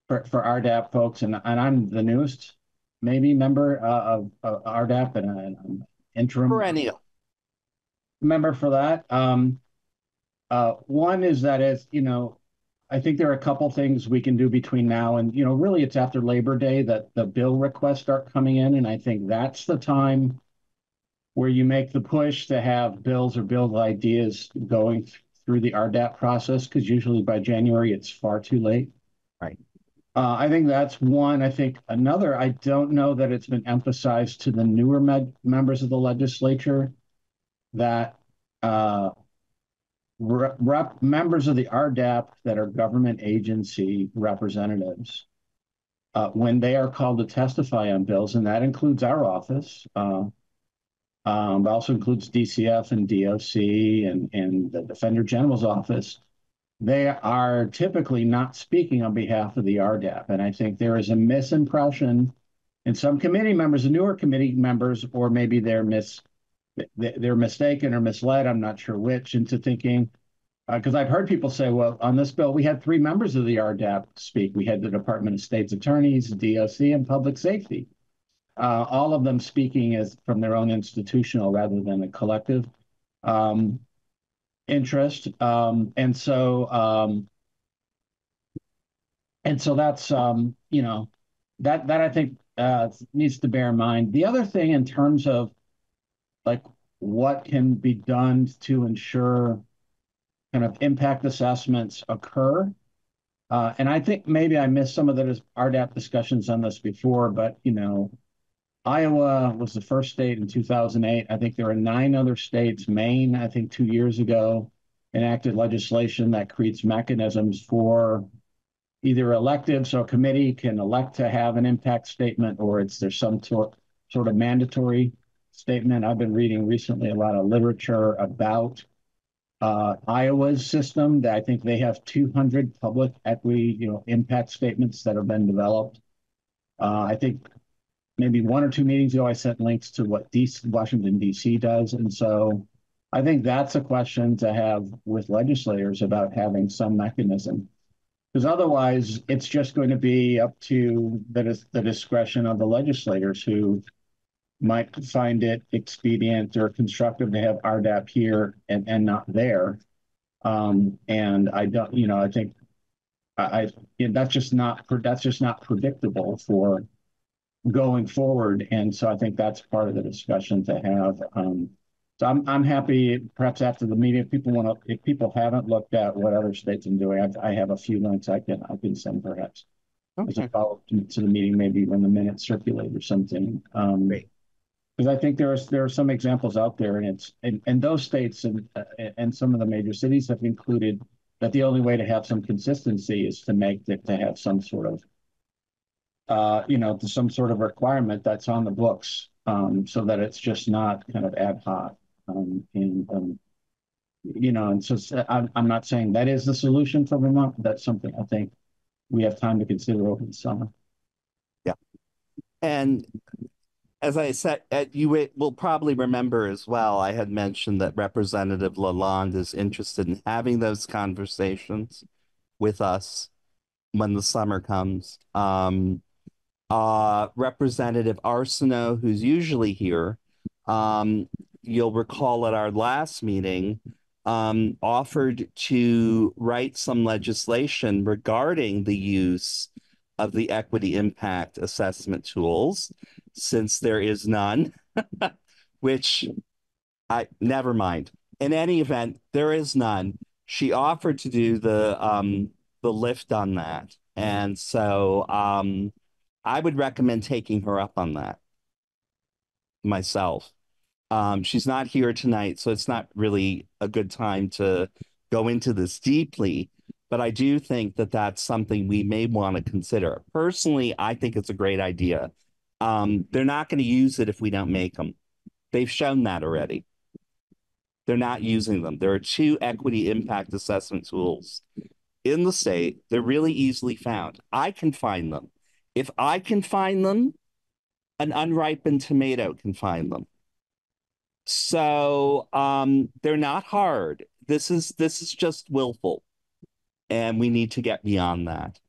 for, for RDAP folks, and, and I'm the newest maybe member uh, of, of RDAP and I'm interim perennial member for that. Um, uh, one is that as you know, I think there are a couple things we can do between now and you know, really it's after Labor Day that the bill requests start coming in, and I think that's the time where you make the push to have bills or bill ideas going through the RDAP process because usually by January it's far too late. Right. Uh, I think that's one. I think another, I don't know that it's been emphasized to the newer members of the legislature that uh, rep members of the RDAP that are government agency representatives, uh, when they are called to testify on bills, and that includes our office, uh, um, also includes DCF and DOC and, and the Defender General's office, they are typically not speaking on behalf of the RDAP. And I think there is a misimpression in some committee members, newer committee members, or maybe they're mis they're mistaken or misled, I'm not sure which, into thinking, because uh, I've heard people say, well, on this bill, we had three members of the RDAP speak. We had the Department of State's attorneys, DOC, and public safety uh, all of them speaking as from their own institutional rather than a collective um, interest. Um, and so, um, and so that's um, you know that that I think uh, needs to bear in mind. The other thing in terms of like what can be done to ensure kind of impact assessments occur. Uh, and I think maybe I missed some of the RDAP discussions on this before, but you know, Iowa was the first state in 2008. I think there are nine other states. Maine, I think two years ago, enacted legislation that creates mechanisms for either elective, so a committee can elect to have an impact statement, or it's there's some sort sort of mandatory statement. I've been reading recently a lot of literature about uh, Iowa's system. That I think they have 200 public equity, you know, impact statements that have been developed. Uh, I think maybe one or two meetings ago, I sent links to what DC, Washington, D.C. does. And so I think that's a question to have with legislators about having some mechanism. Because otherwise, it's just going to be up to the, the discretion of the legislators who might find it expedient or constructive to have RDAP here and, and not there. Um, and I don't, you know, I think I, I that's just not that's just not predictable for going forward. And so I think that's part of the discussion to have. Um, so I'm I'm happy. Perhaps after the meeting, if people want to, if people haven't looked at what other states are doing, I, I have a few links I can I can send perhaps okay. as a follow up to, to, the meeting, maybe when the minutes circulate or something. Um, Great. Because I think there's there are some examples out there, and it's and, and those states and uh, and some of the major cities have included that the only way to have some consistency is to make that to have some sort of uh, you know, to some sort of requirement that's on the books, um, so that it's just not kind of ad hoc. Um, and um, you know, and so I'm I'm not saying that is the solution for Vermont, but that's something I think we have time to consider over the summer. Yeah, and as I said, uh, you will probably remember as well, I had mentioned that Representative LaLonde is interested in having those conversations with us when the summer comes. Um, uh, Representative Arsenault, who's usually here, um, you'll recall at our last meeting, um, offered to write some legislation regarding the use of the equity impact assessment tools since there is none, [LAUGHS] which I never mind. In any event, there is none. She offered to do the um the lift on that. And so um I would recommend taking her up on that myself. Um, she's not here tonight, so it's not really a good time to go into this deeply. But I do think that that's something we may want to consider. Personally, I think it's a great idea. Um, they're not going to use it if we don't make them. They've shown that already. They're not using them. There are two equity impact assessment tools in the state. They're really easily found. I can find them. If I can find them, an unripened tomato can find them. So um, they're not hard. This is this is just willful, and we need to get beyond that.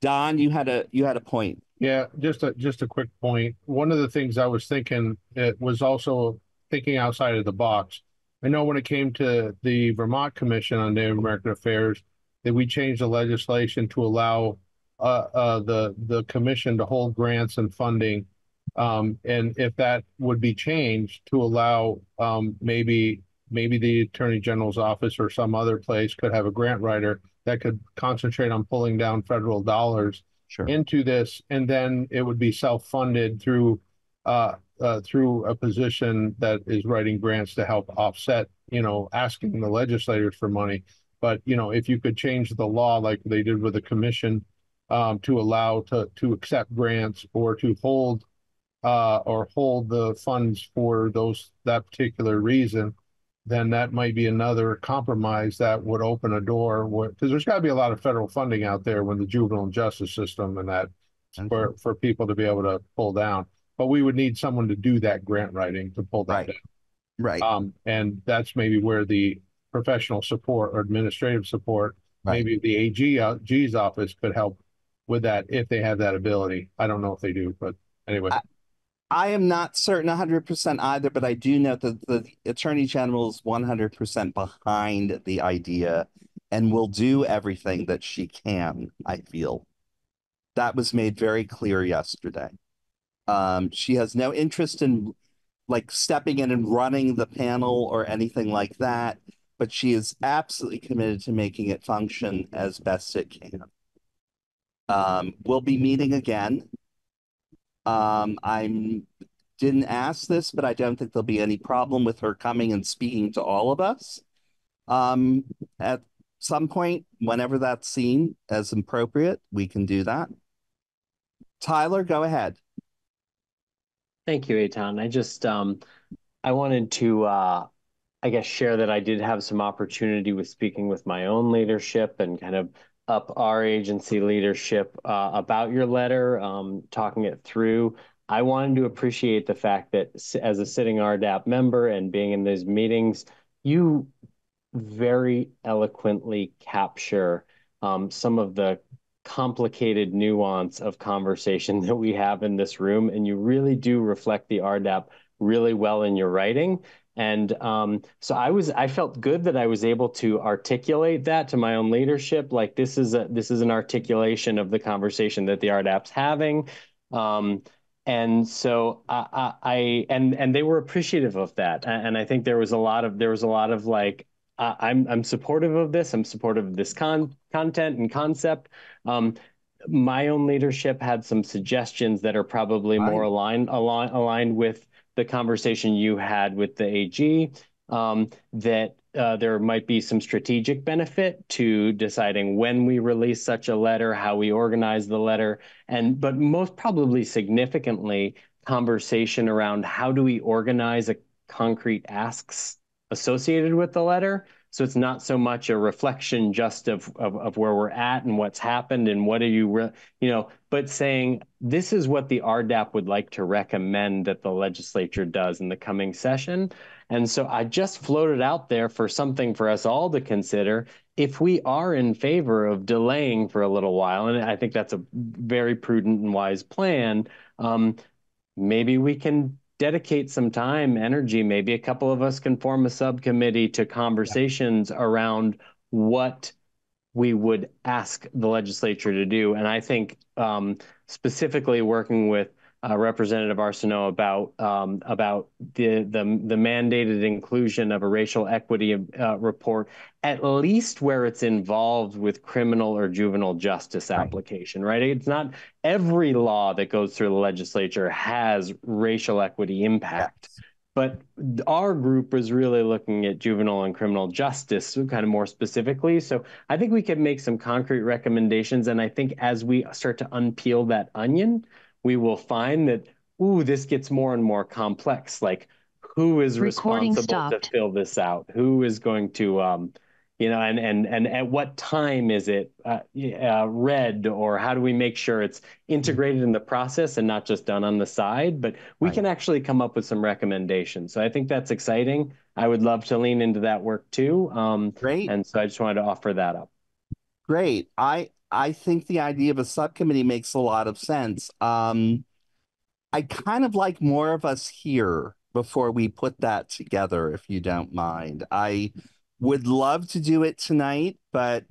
Don, you had a you had a point. Yeah, just a just a quick point. One of the things I was thinking it was also thinking outside of the box. I know when it came to the Vermont Commission on Native American Affairs, that we changed the legislation to allow uh, uh, the the commission to hold grants and funding, um, and if that would be changed to allow um, maybe maybe the Attorney General's office or some other place could have a grant writer that could concentrate on pulling down federal dollars sure. into this, and then it would be self-funded through uh, uh, through a position that is writing grants to help offset, you know, asking the legislators for money. But you know, if you could change the law like they did with the commission um, to allow to to accept grants or to hold uh, or hold the funds for those that particular reason, then that might be another compromise that would open a door because there's got to be a lot of federal funding out there when the juvenile justice system and that okay. for for people to be able to pull down. But we would need someone to do that grant writing to pull that right. down. Right. Um, and that's maybe where the professional support or administrative support, right. maybe the AG uh, G's office could help with that if they have that ability. I don't know if they do, but anyway. I, I am not certain 100% either, but I do know that the Attorney General is 100% behind the idea and will do everything that she can, I feel. That was made very clear yesterday. Um, she has no interest in like stepping in and running the panel or anything like that, but she is absolutely committed to making it function as best it can. Um, we'll be meeting again um, I'm didn't ask this, but I don't think there'll be any problem with her coming and speaking to all of us. Um, at some point, whenever that's seen as appropriate, we can do that. Tyler, go ahead. Thank you, Etan. I just um, I wanted to uh, I guess share that I did have some opportunity with speaking with my own leadership and kind of up our agency leadership uh, about your letter, um, talking it through. I wanted to appreciate the fact that as a sitting RDAP member and being in those meetings, you very eloquently capture um, some of the complicated nuance of conversation [LAUGHS] that we have in this room. And you really do reflect the RDAP really well in your writing. And um, so I was, I felt good that I was able to articulate that to my own leadership. Like this is a, this is an articulation of the conversation that the RDAP's having. Um, and so I, I, I, and and they were appreciative of that. And I think there was a lot of there was a lot of like I'm I'm supportive of this. I'm supportive of this con content and concept. Um, my own leadership had some suggestions that are probably more aligned aligned aligned with the conversation you had with the AG, um, that uh, there might be some strategic benefit to deciding when we release such a letter, how we organize the letter, and but most probably significantly, conversation around how do we organize a concrete asks associated with the letter. So it's not so much a reflection just of, of, of where we're at and what's happened and what are you, you know, but saying this is what the RDAP would like to recommend that the legislature does in the coming session. And so I just floated out there for something for us all to consider if we are in favor of delaying for a little while, and I think that's a very prudent and wise plan, um, maybe we can dedicate some time, energy. Maybe a couple of us can form a subcommittee to conversations yeah. around what we would ask the legislature to do. And I think um, specifically working with uh, Representative Arsenault about um, about the, the the mandated inclusion of a racial equity uh, report, at least where it's involved with criminal or juvenile justice application. Right? It's not every law that goes through the legislature has racial equity impact. But our group was really looking at juvenile and criminal justice kind of more specifically. So I think we can make some concrete recommendations. And I think as we start to unpeel that onion, we will find that, ooh, this gets more and more complex. Like, who is Recording responsible stopped. to fill this out? Who is going to, um, you know, and and and at what time is it uh, uh, read, or how do we make sure it's integrated in the process and not just done on the side? But we right. can actually come up with some recommendations. So I think that's exciting. I would love to lean into that work too. Um, Great. And so I just wanted to offer that up. Great. I I think the idea of a subcommittee makes a lot of sense. Um, I kind of like more of us here before we put that together, if you don't mind. I would love to do it tonight, but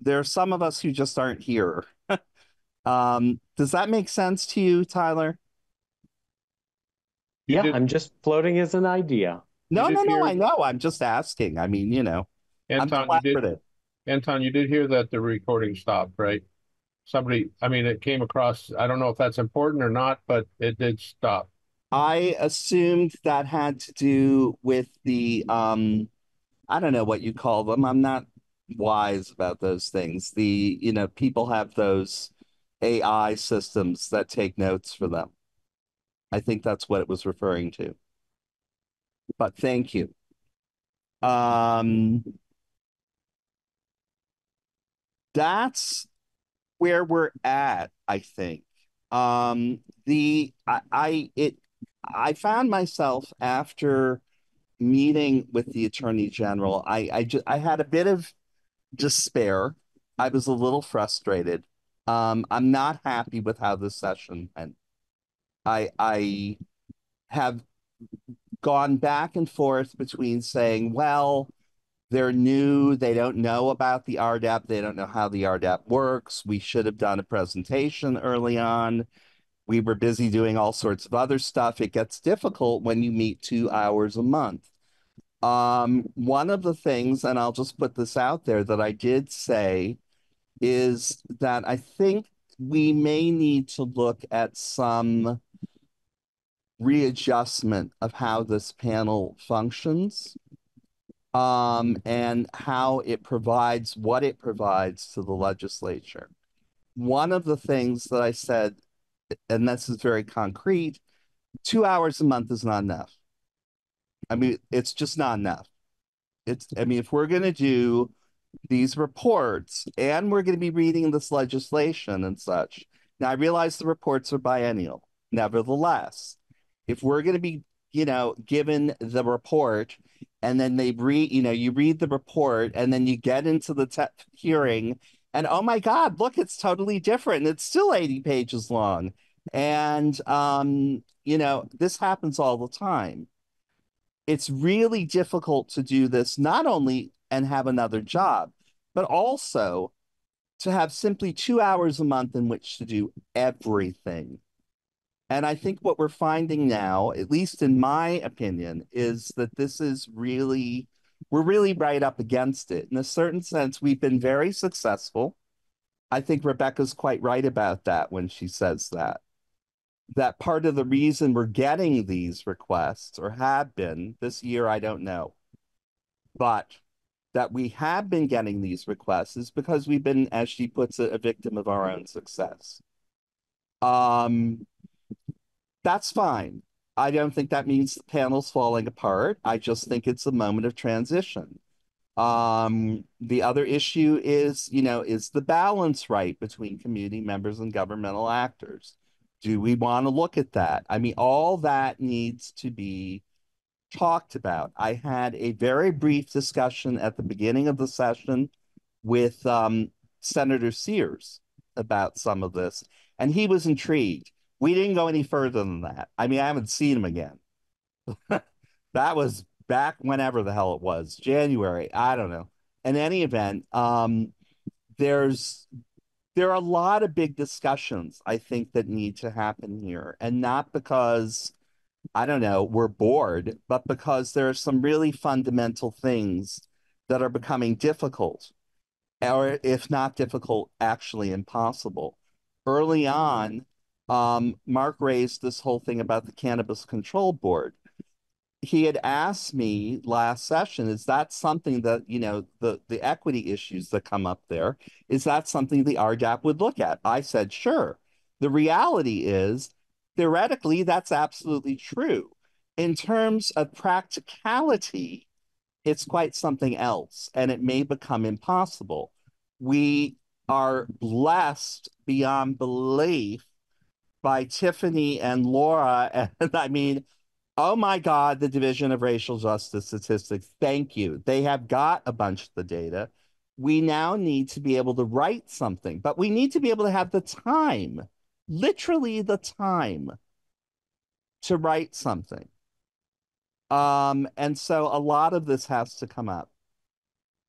there are some of us who just aren't here. [LAUGHS] um, does that make sense to you, Tyler? Yeah, I'm just floating as an idea. No, no, no, hear... I know. I'm just asking. I mean, you know, Anton, I'm you did, Etan, you did hear that the recording stopped, right? Somebody, I mean, it came across, I don't know if that's important or not, but it did stop. I assumed that had to do with the um I don't know what you call them. I'm not wise about those things. The, you know, people have those AI systems that take notes for them. I think that's what it was referring to. But thank you. Um that's where we're at, I think. Um, the I, I it I found myself after meeting with the attorney general, I I just I had a bit of despair. I was a little frustrated. Um, I'm not happy with how this session went. I I have gone back and forth between saying, well, they're new. They don't know about the RDAP. They don't know how the RDAP works. We should have done a presentation early on. We were busy doing all sorts of other stuff. It gets difficult when you meet two hours a month. Um, one of the things, and I'll just put this out there, that I did say is that I think we may need to look at some readjustment of how this panel functions um, and how it provides what it provides to the legislature. One of the things that I said, and this is very concrete, two hours a month is not enough. I mean, it's just not enough. It's, I mean, if we're going to do these reports and we're going to be reading this legislation and such, now I realize the reports are biennial. Nevertheless, if we're going to be, you know, given the report and then they read you know you read the report and then you get into the te- hearing and oh my god look it's totally different it's still 80 pages long. And um you know this happens all the time. It's really difficult to do this not only and have another job but also to have simply two hours a month in which to do everything and I think what we're finding now, at least in my opinion, is that this is really, we're really right up against it. In a certain sense, we've been very successful. I think Rebecca's quite right about that when she says that. that part of the reason we're getting these requests or have been this year, I don't know, but that we have been getting these requests is because we've been, as she puts it, a victim of our own success. Um, that's fine. I don't think that means the panel's falling apart. I just think it's a moment of transition. Um, the other issue is, you know, is the balance right between community members and governmental actors? Do we want to look at that? I mean, all that needs to be talked about. I had a very brief discussion at the beginning of the session with um, Senator Sears about some of this, and he was intrigued. We didn't go any further than that. I mean, I haven't seen him again. [LAUGHS] that was back whenever the hell it was, January. I don't know. In any event, um, there's there are a lot of big discussions I think that need to happen here, and not because I don't know we're bored, but because there are some really fundamental things that are becoming difficult, or if not difficult, actually impossible. Early on, um, Mark raised this whole thing about the Cannabis Control Board. He had asked me last session is that something that you know the the equity issues that come up there is that something the rdap would look at? I said sure. The reality is theoretically that's absolutely true. In terms of practicality it's quite something else and it may become impossible. We are blessed beyond belief by tiffany and laura and i mean Oh my God, the Division of Racial Justice Statistics. Thank you. They have got a bunch of the data. We now need to be able to write something, but we need to be able to have the time, literally the time to write something. Um, and so a lot of this has to come up.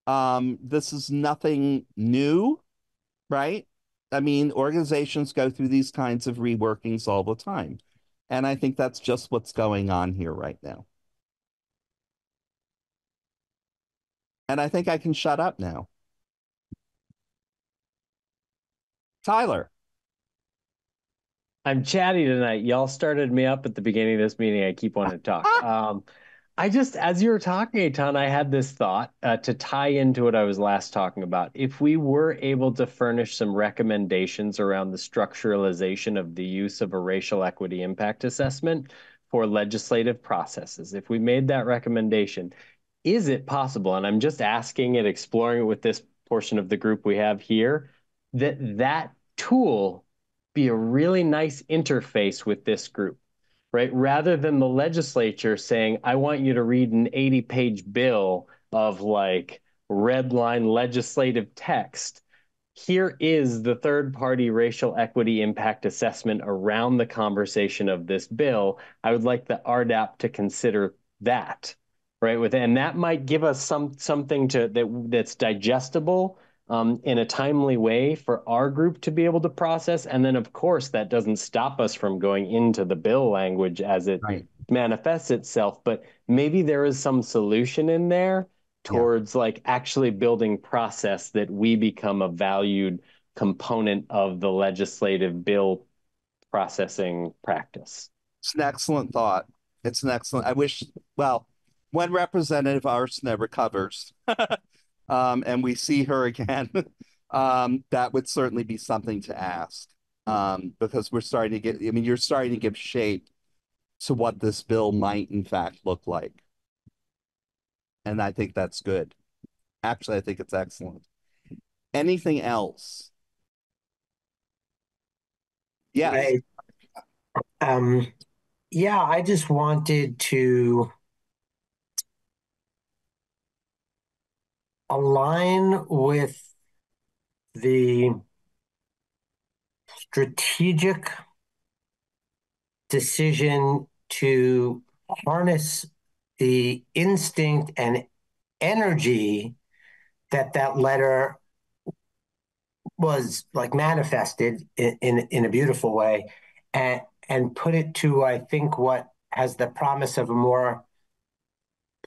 Um, this is nothing new, right? I mean, organizations go through these kinds of reworkings all the time. And I think that's just what's going on here right now. And I think I can shut up now. Tyler. I'm chatty tonight. Y'all started me up at the beginning of this meeting. I keep wanting to talk. [LAUGHS] Um, I just, as you were talking, Etan, I had this thought uh, to tie into what I was last talking about. If we were able to furnish some recommendations around the structuralization of the use of a racial equity impact assessment for legislative processes, if we made that recommendation, is it possible, and I'm just asking it, exploring it with this portion of the group we have here, that that tool be a really nice interface with this group? Right? Rather than the legislature saying, I want you to read an 80 page bill of like red line legislative text. Here is the third party racial equity impact assessment around the conversation of this bill. I would like the RDAP to consider that, right? With and that might give us some something to that that's digestible um, in a timely way for our group to be able to process. And then, of course, that doesn't stop us from going into the bill language as it right. manifests itself. But maybe there is some solution in there towards yeah. like actually building process that we become a valued component of the legislative bill processing practice. It's an excellent thought. It's an excellent. I wish. Well, when Representative Arsenault recovers, [LAUGHS] um, and we see her [LAUGHS] again, um, that would certainly be something to ask um, because we're starting to get, I mean, you're starting to give shape to what this bill might in fact look like. And I think that's good. Actually, I think it's excellent. Anything else? Yeah. Right. Um, yeah, I just wanted to align with the strategic decision to harness the instinct and energy that that letter was like manifested in, in, in a beautiful way and and put it to I think what has the promise of a more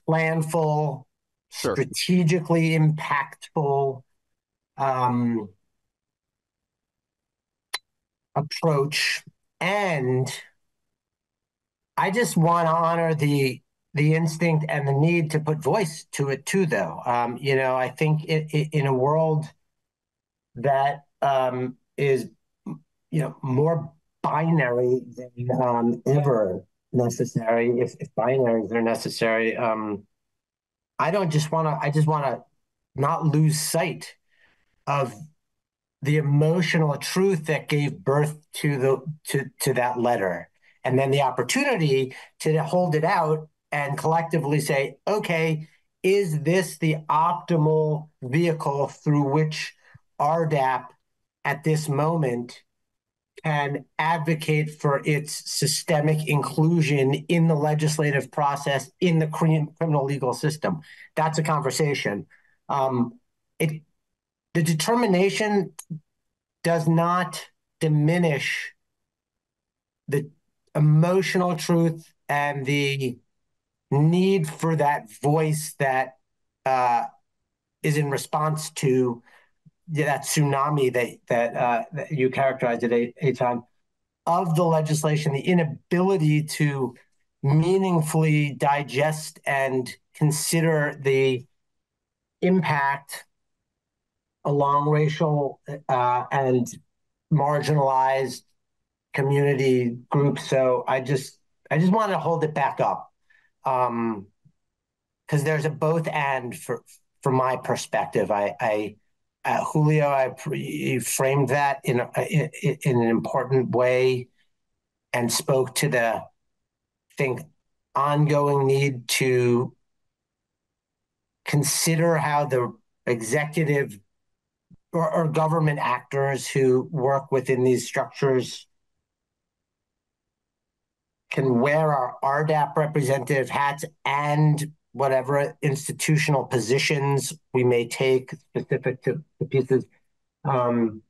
planful sure. strategically impactful um, approach and I just want to honor the the instinct and the need to put voice to it too, though. Um, you know, I think it, it, in a world that um, is, you know, more binary than um, ever necessary, if, if binaries are necessary, um, I don't just want to. I just want to not lose sight of the emotional truth that gave birth to the to to that letter and then the opportunity to hold it out and collectively say okay is this the optimal vehicle through which rdap at this moment can advocate for its systemic inclusion in the legislative process in the criminal legal system. That's a conversation. Um, it the determination does not diminish the emotional truth and the need for that voice that uh, is in response to that tsunami that that, uh, that you characterized a time of the legislation, the inability to meaningfully digest and consider the impact along racial uh, and marginalized community groups. So I just I just want to hold it back up um, because there's a both and for from my perspective. I, I uh, Julio, I pre- framed that in, a, in in an important way and spoke to the I think ongoing need to consider how the executive or, or government actors who work within these structures can wear our RDAP representative hats and whatever institutional positions we may take specific to the pieces. Um,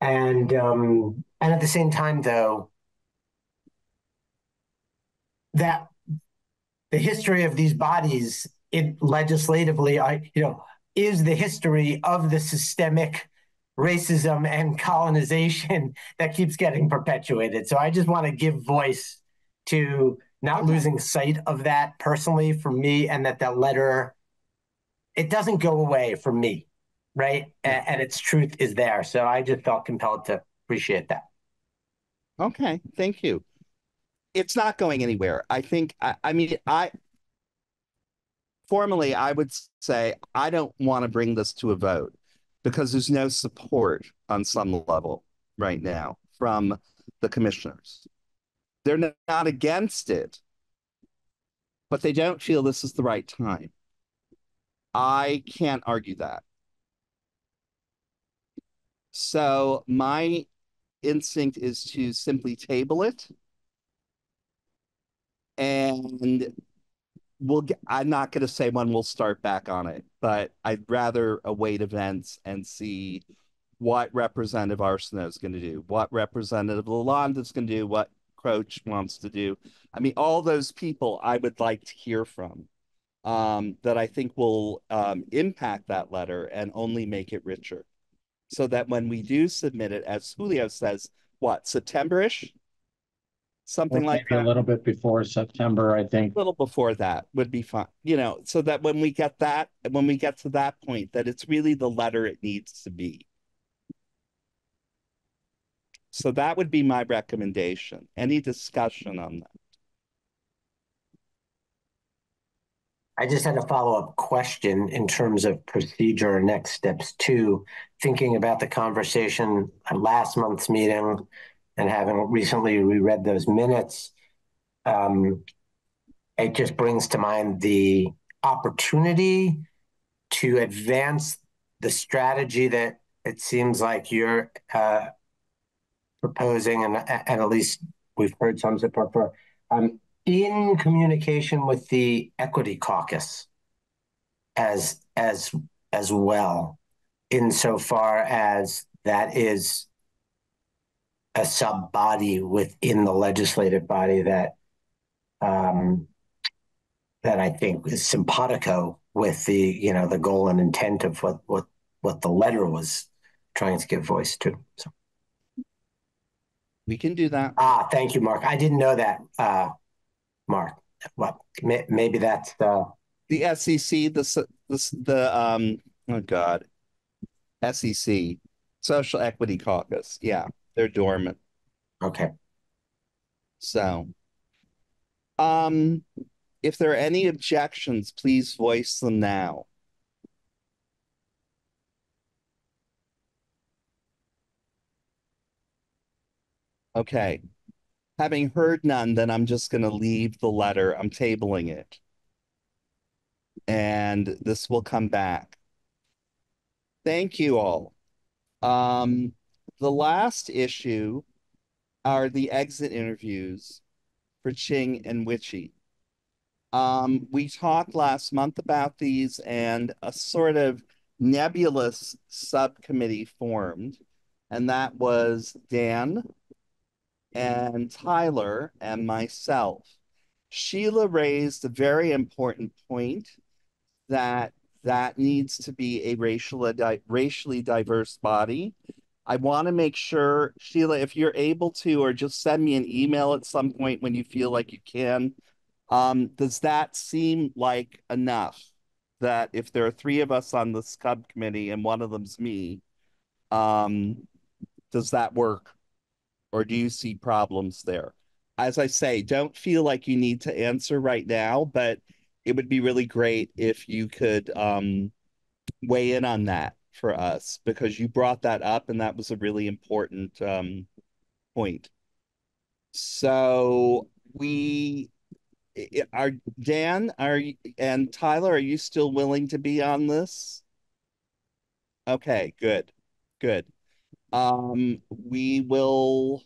and um, and at the same time, though, that the history of these bodies, it legislatively, I you know, is the history of the systemic racism and colonization [LAUGHS] that keeps getting perpetuated. So I just want to give voice to not okay. losing sight of that personally for me and that that letter it doesn't go away for me right? And, and its truth is there. So i just felt compelled to appreciate that. Okay thank you. It's not going anywhere. I think i, I mean i formally, I would say I don't want to bring this to a vote because there's no support on some level right now from the commissioners. They're not against it, but they don't feel this is the right time. I can't argue that. So my instinct is to simply table it and we'll get, I'm not going to say when we'll start back on it, but I'd rather await events and see what Representative Arsenault is going to do, what Representative LaLonde is going to do, what Croach wants to do. I mean, all those people I would like to hear from um, that I think will um, impact that letter and only make it richer. So that when we do submit it, as Julio says, what, September-ish? something like that. A little bit before September, I think. A little before that would be fine. You know, so that when we get that, when we get to that point, that it's really the letter it needs to be. So that would be my recommendation. Any discussion on that? I just had a follow-up question in terms of procedure or next steps too, thinking about the conversation at last month's meeting and having recently reread those minutes, um, it just brings to mind the opportunity to advance the strategy that it seems like you're uh, proposing, and, and at least we've heard some support for, um, in communication with the Equity Caucus as as as well, insofar as that is a sub body within the legislative body that um, that I think is simpatico with the you know the goal and intent of what what what the letter was trying to give voice to. So. We can do that. Ah, thank you, Mark. I didn't know that, uh, Mark. Well, may, maybe that's the the SEC, the the the um oh god, SEC, Social Equity Caucus. Yeah, they're dormant. Okay. So, um, if there are any objections, please voice them now. Okay. Having heard none, then I'm just going to leave the letter. I'm tabling it. And this will come back. Thank you all. Um, the last issue are the exit interviews for Ching and Witchy. Um, we talked last month about these and a sort of nebulous subcommittee formed, and that was Dan, and Tyler and myself. Sheila raised a very important point that that needs to be a racial, di- racially diverse body. I want to make sure, Sheila, if you're able to, or just send me an email at some point when you feel like you can. Um, does that seem like enough? That if there are three of us on the subcommittee and one of them's me, um, does that work? Or do you see problems there? As I say, don't feel like you need to answer right now, but it would be really great if you could um, weigh in on that for us because you brought that up and that was a really important um, point. So we are Dan are and Tyler, are you still willing to be on this? Okay, good, good. Um, we will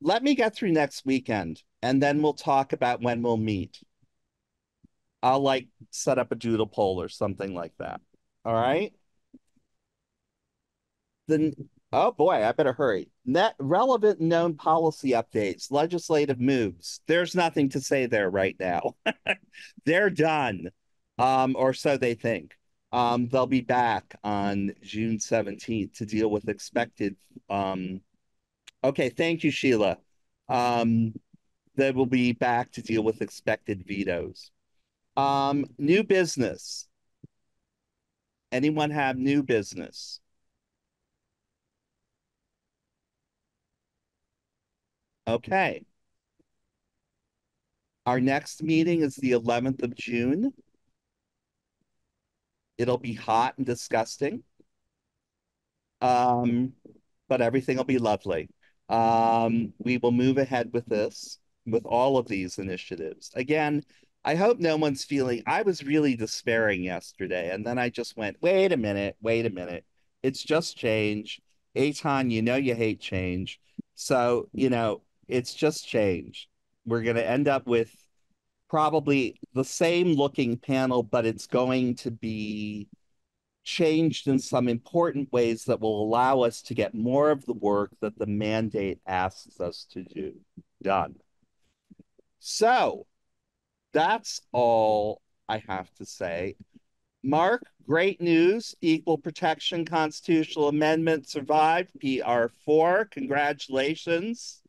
let me get through next weekend and then we'll talk about when we'll meet. I'll like set up a doodle poll or something like that. All right. Then, oh boy, I better hurry. Net relevant known policy updates, legislative moves. There's nothing to say there right now. [LAUGHS] They're done, um, or so they think. Um, they'll be back on June 17th to deal with expected. Um, okay, thank you, Sheila. Um, they will be back to deal with expected vetoes. Um, new business. Anyone have new business? Okay. Our next meeting is the 11th of June. It'll be hot and disgusting. Um, but everything will be lovely. Um, we will move ahead with this, with all of these initiatives. Again, I hope no one's feeling I was really despairing yesterday. And then I just went, wait a minute, wait a minute. It's just change. Etan, you know you hate change. So, you know, it's just change. We're going to end up with probably the same looking panel, but it's going to be changed in some important ways that will allow us to get more of the work that the mandate asks us to do done. So that's all I have to say. Mark, great news. Equal protection constitutional amendment survived. PR4. Congratulations.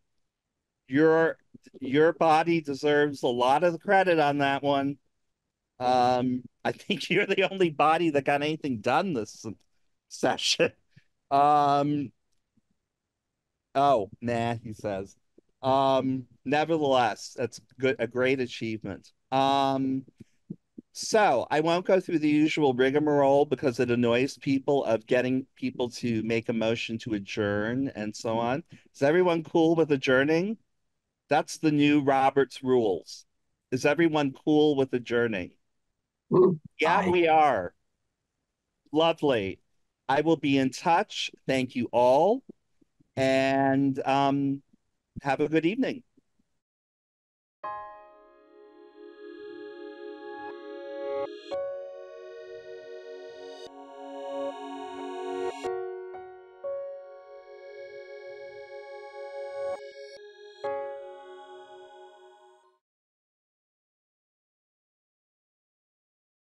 Your your body deserves a lot of the credit on that one. Um, I think [LAUGHS] you're the only body that got anything done this session. Um, oh, nah, he says. Um, nevertheless, that's good, a great achievement. Um, so I won't go through the usual rigmarole because it annoys people of getting people to make a motion to adjourn and so on. Is everyone cool with adjourning? That's the new Roberts rules. Is everyone cool with adjourning? Yeah, we are. Lovely. I will be in touch. Thank you all. And um, have a good evening.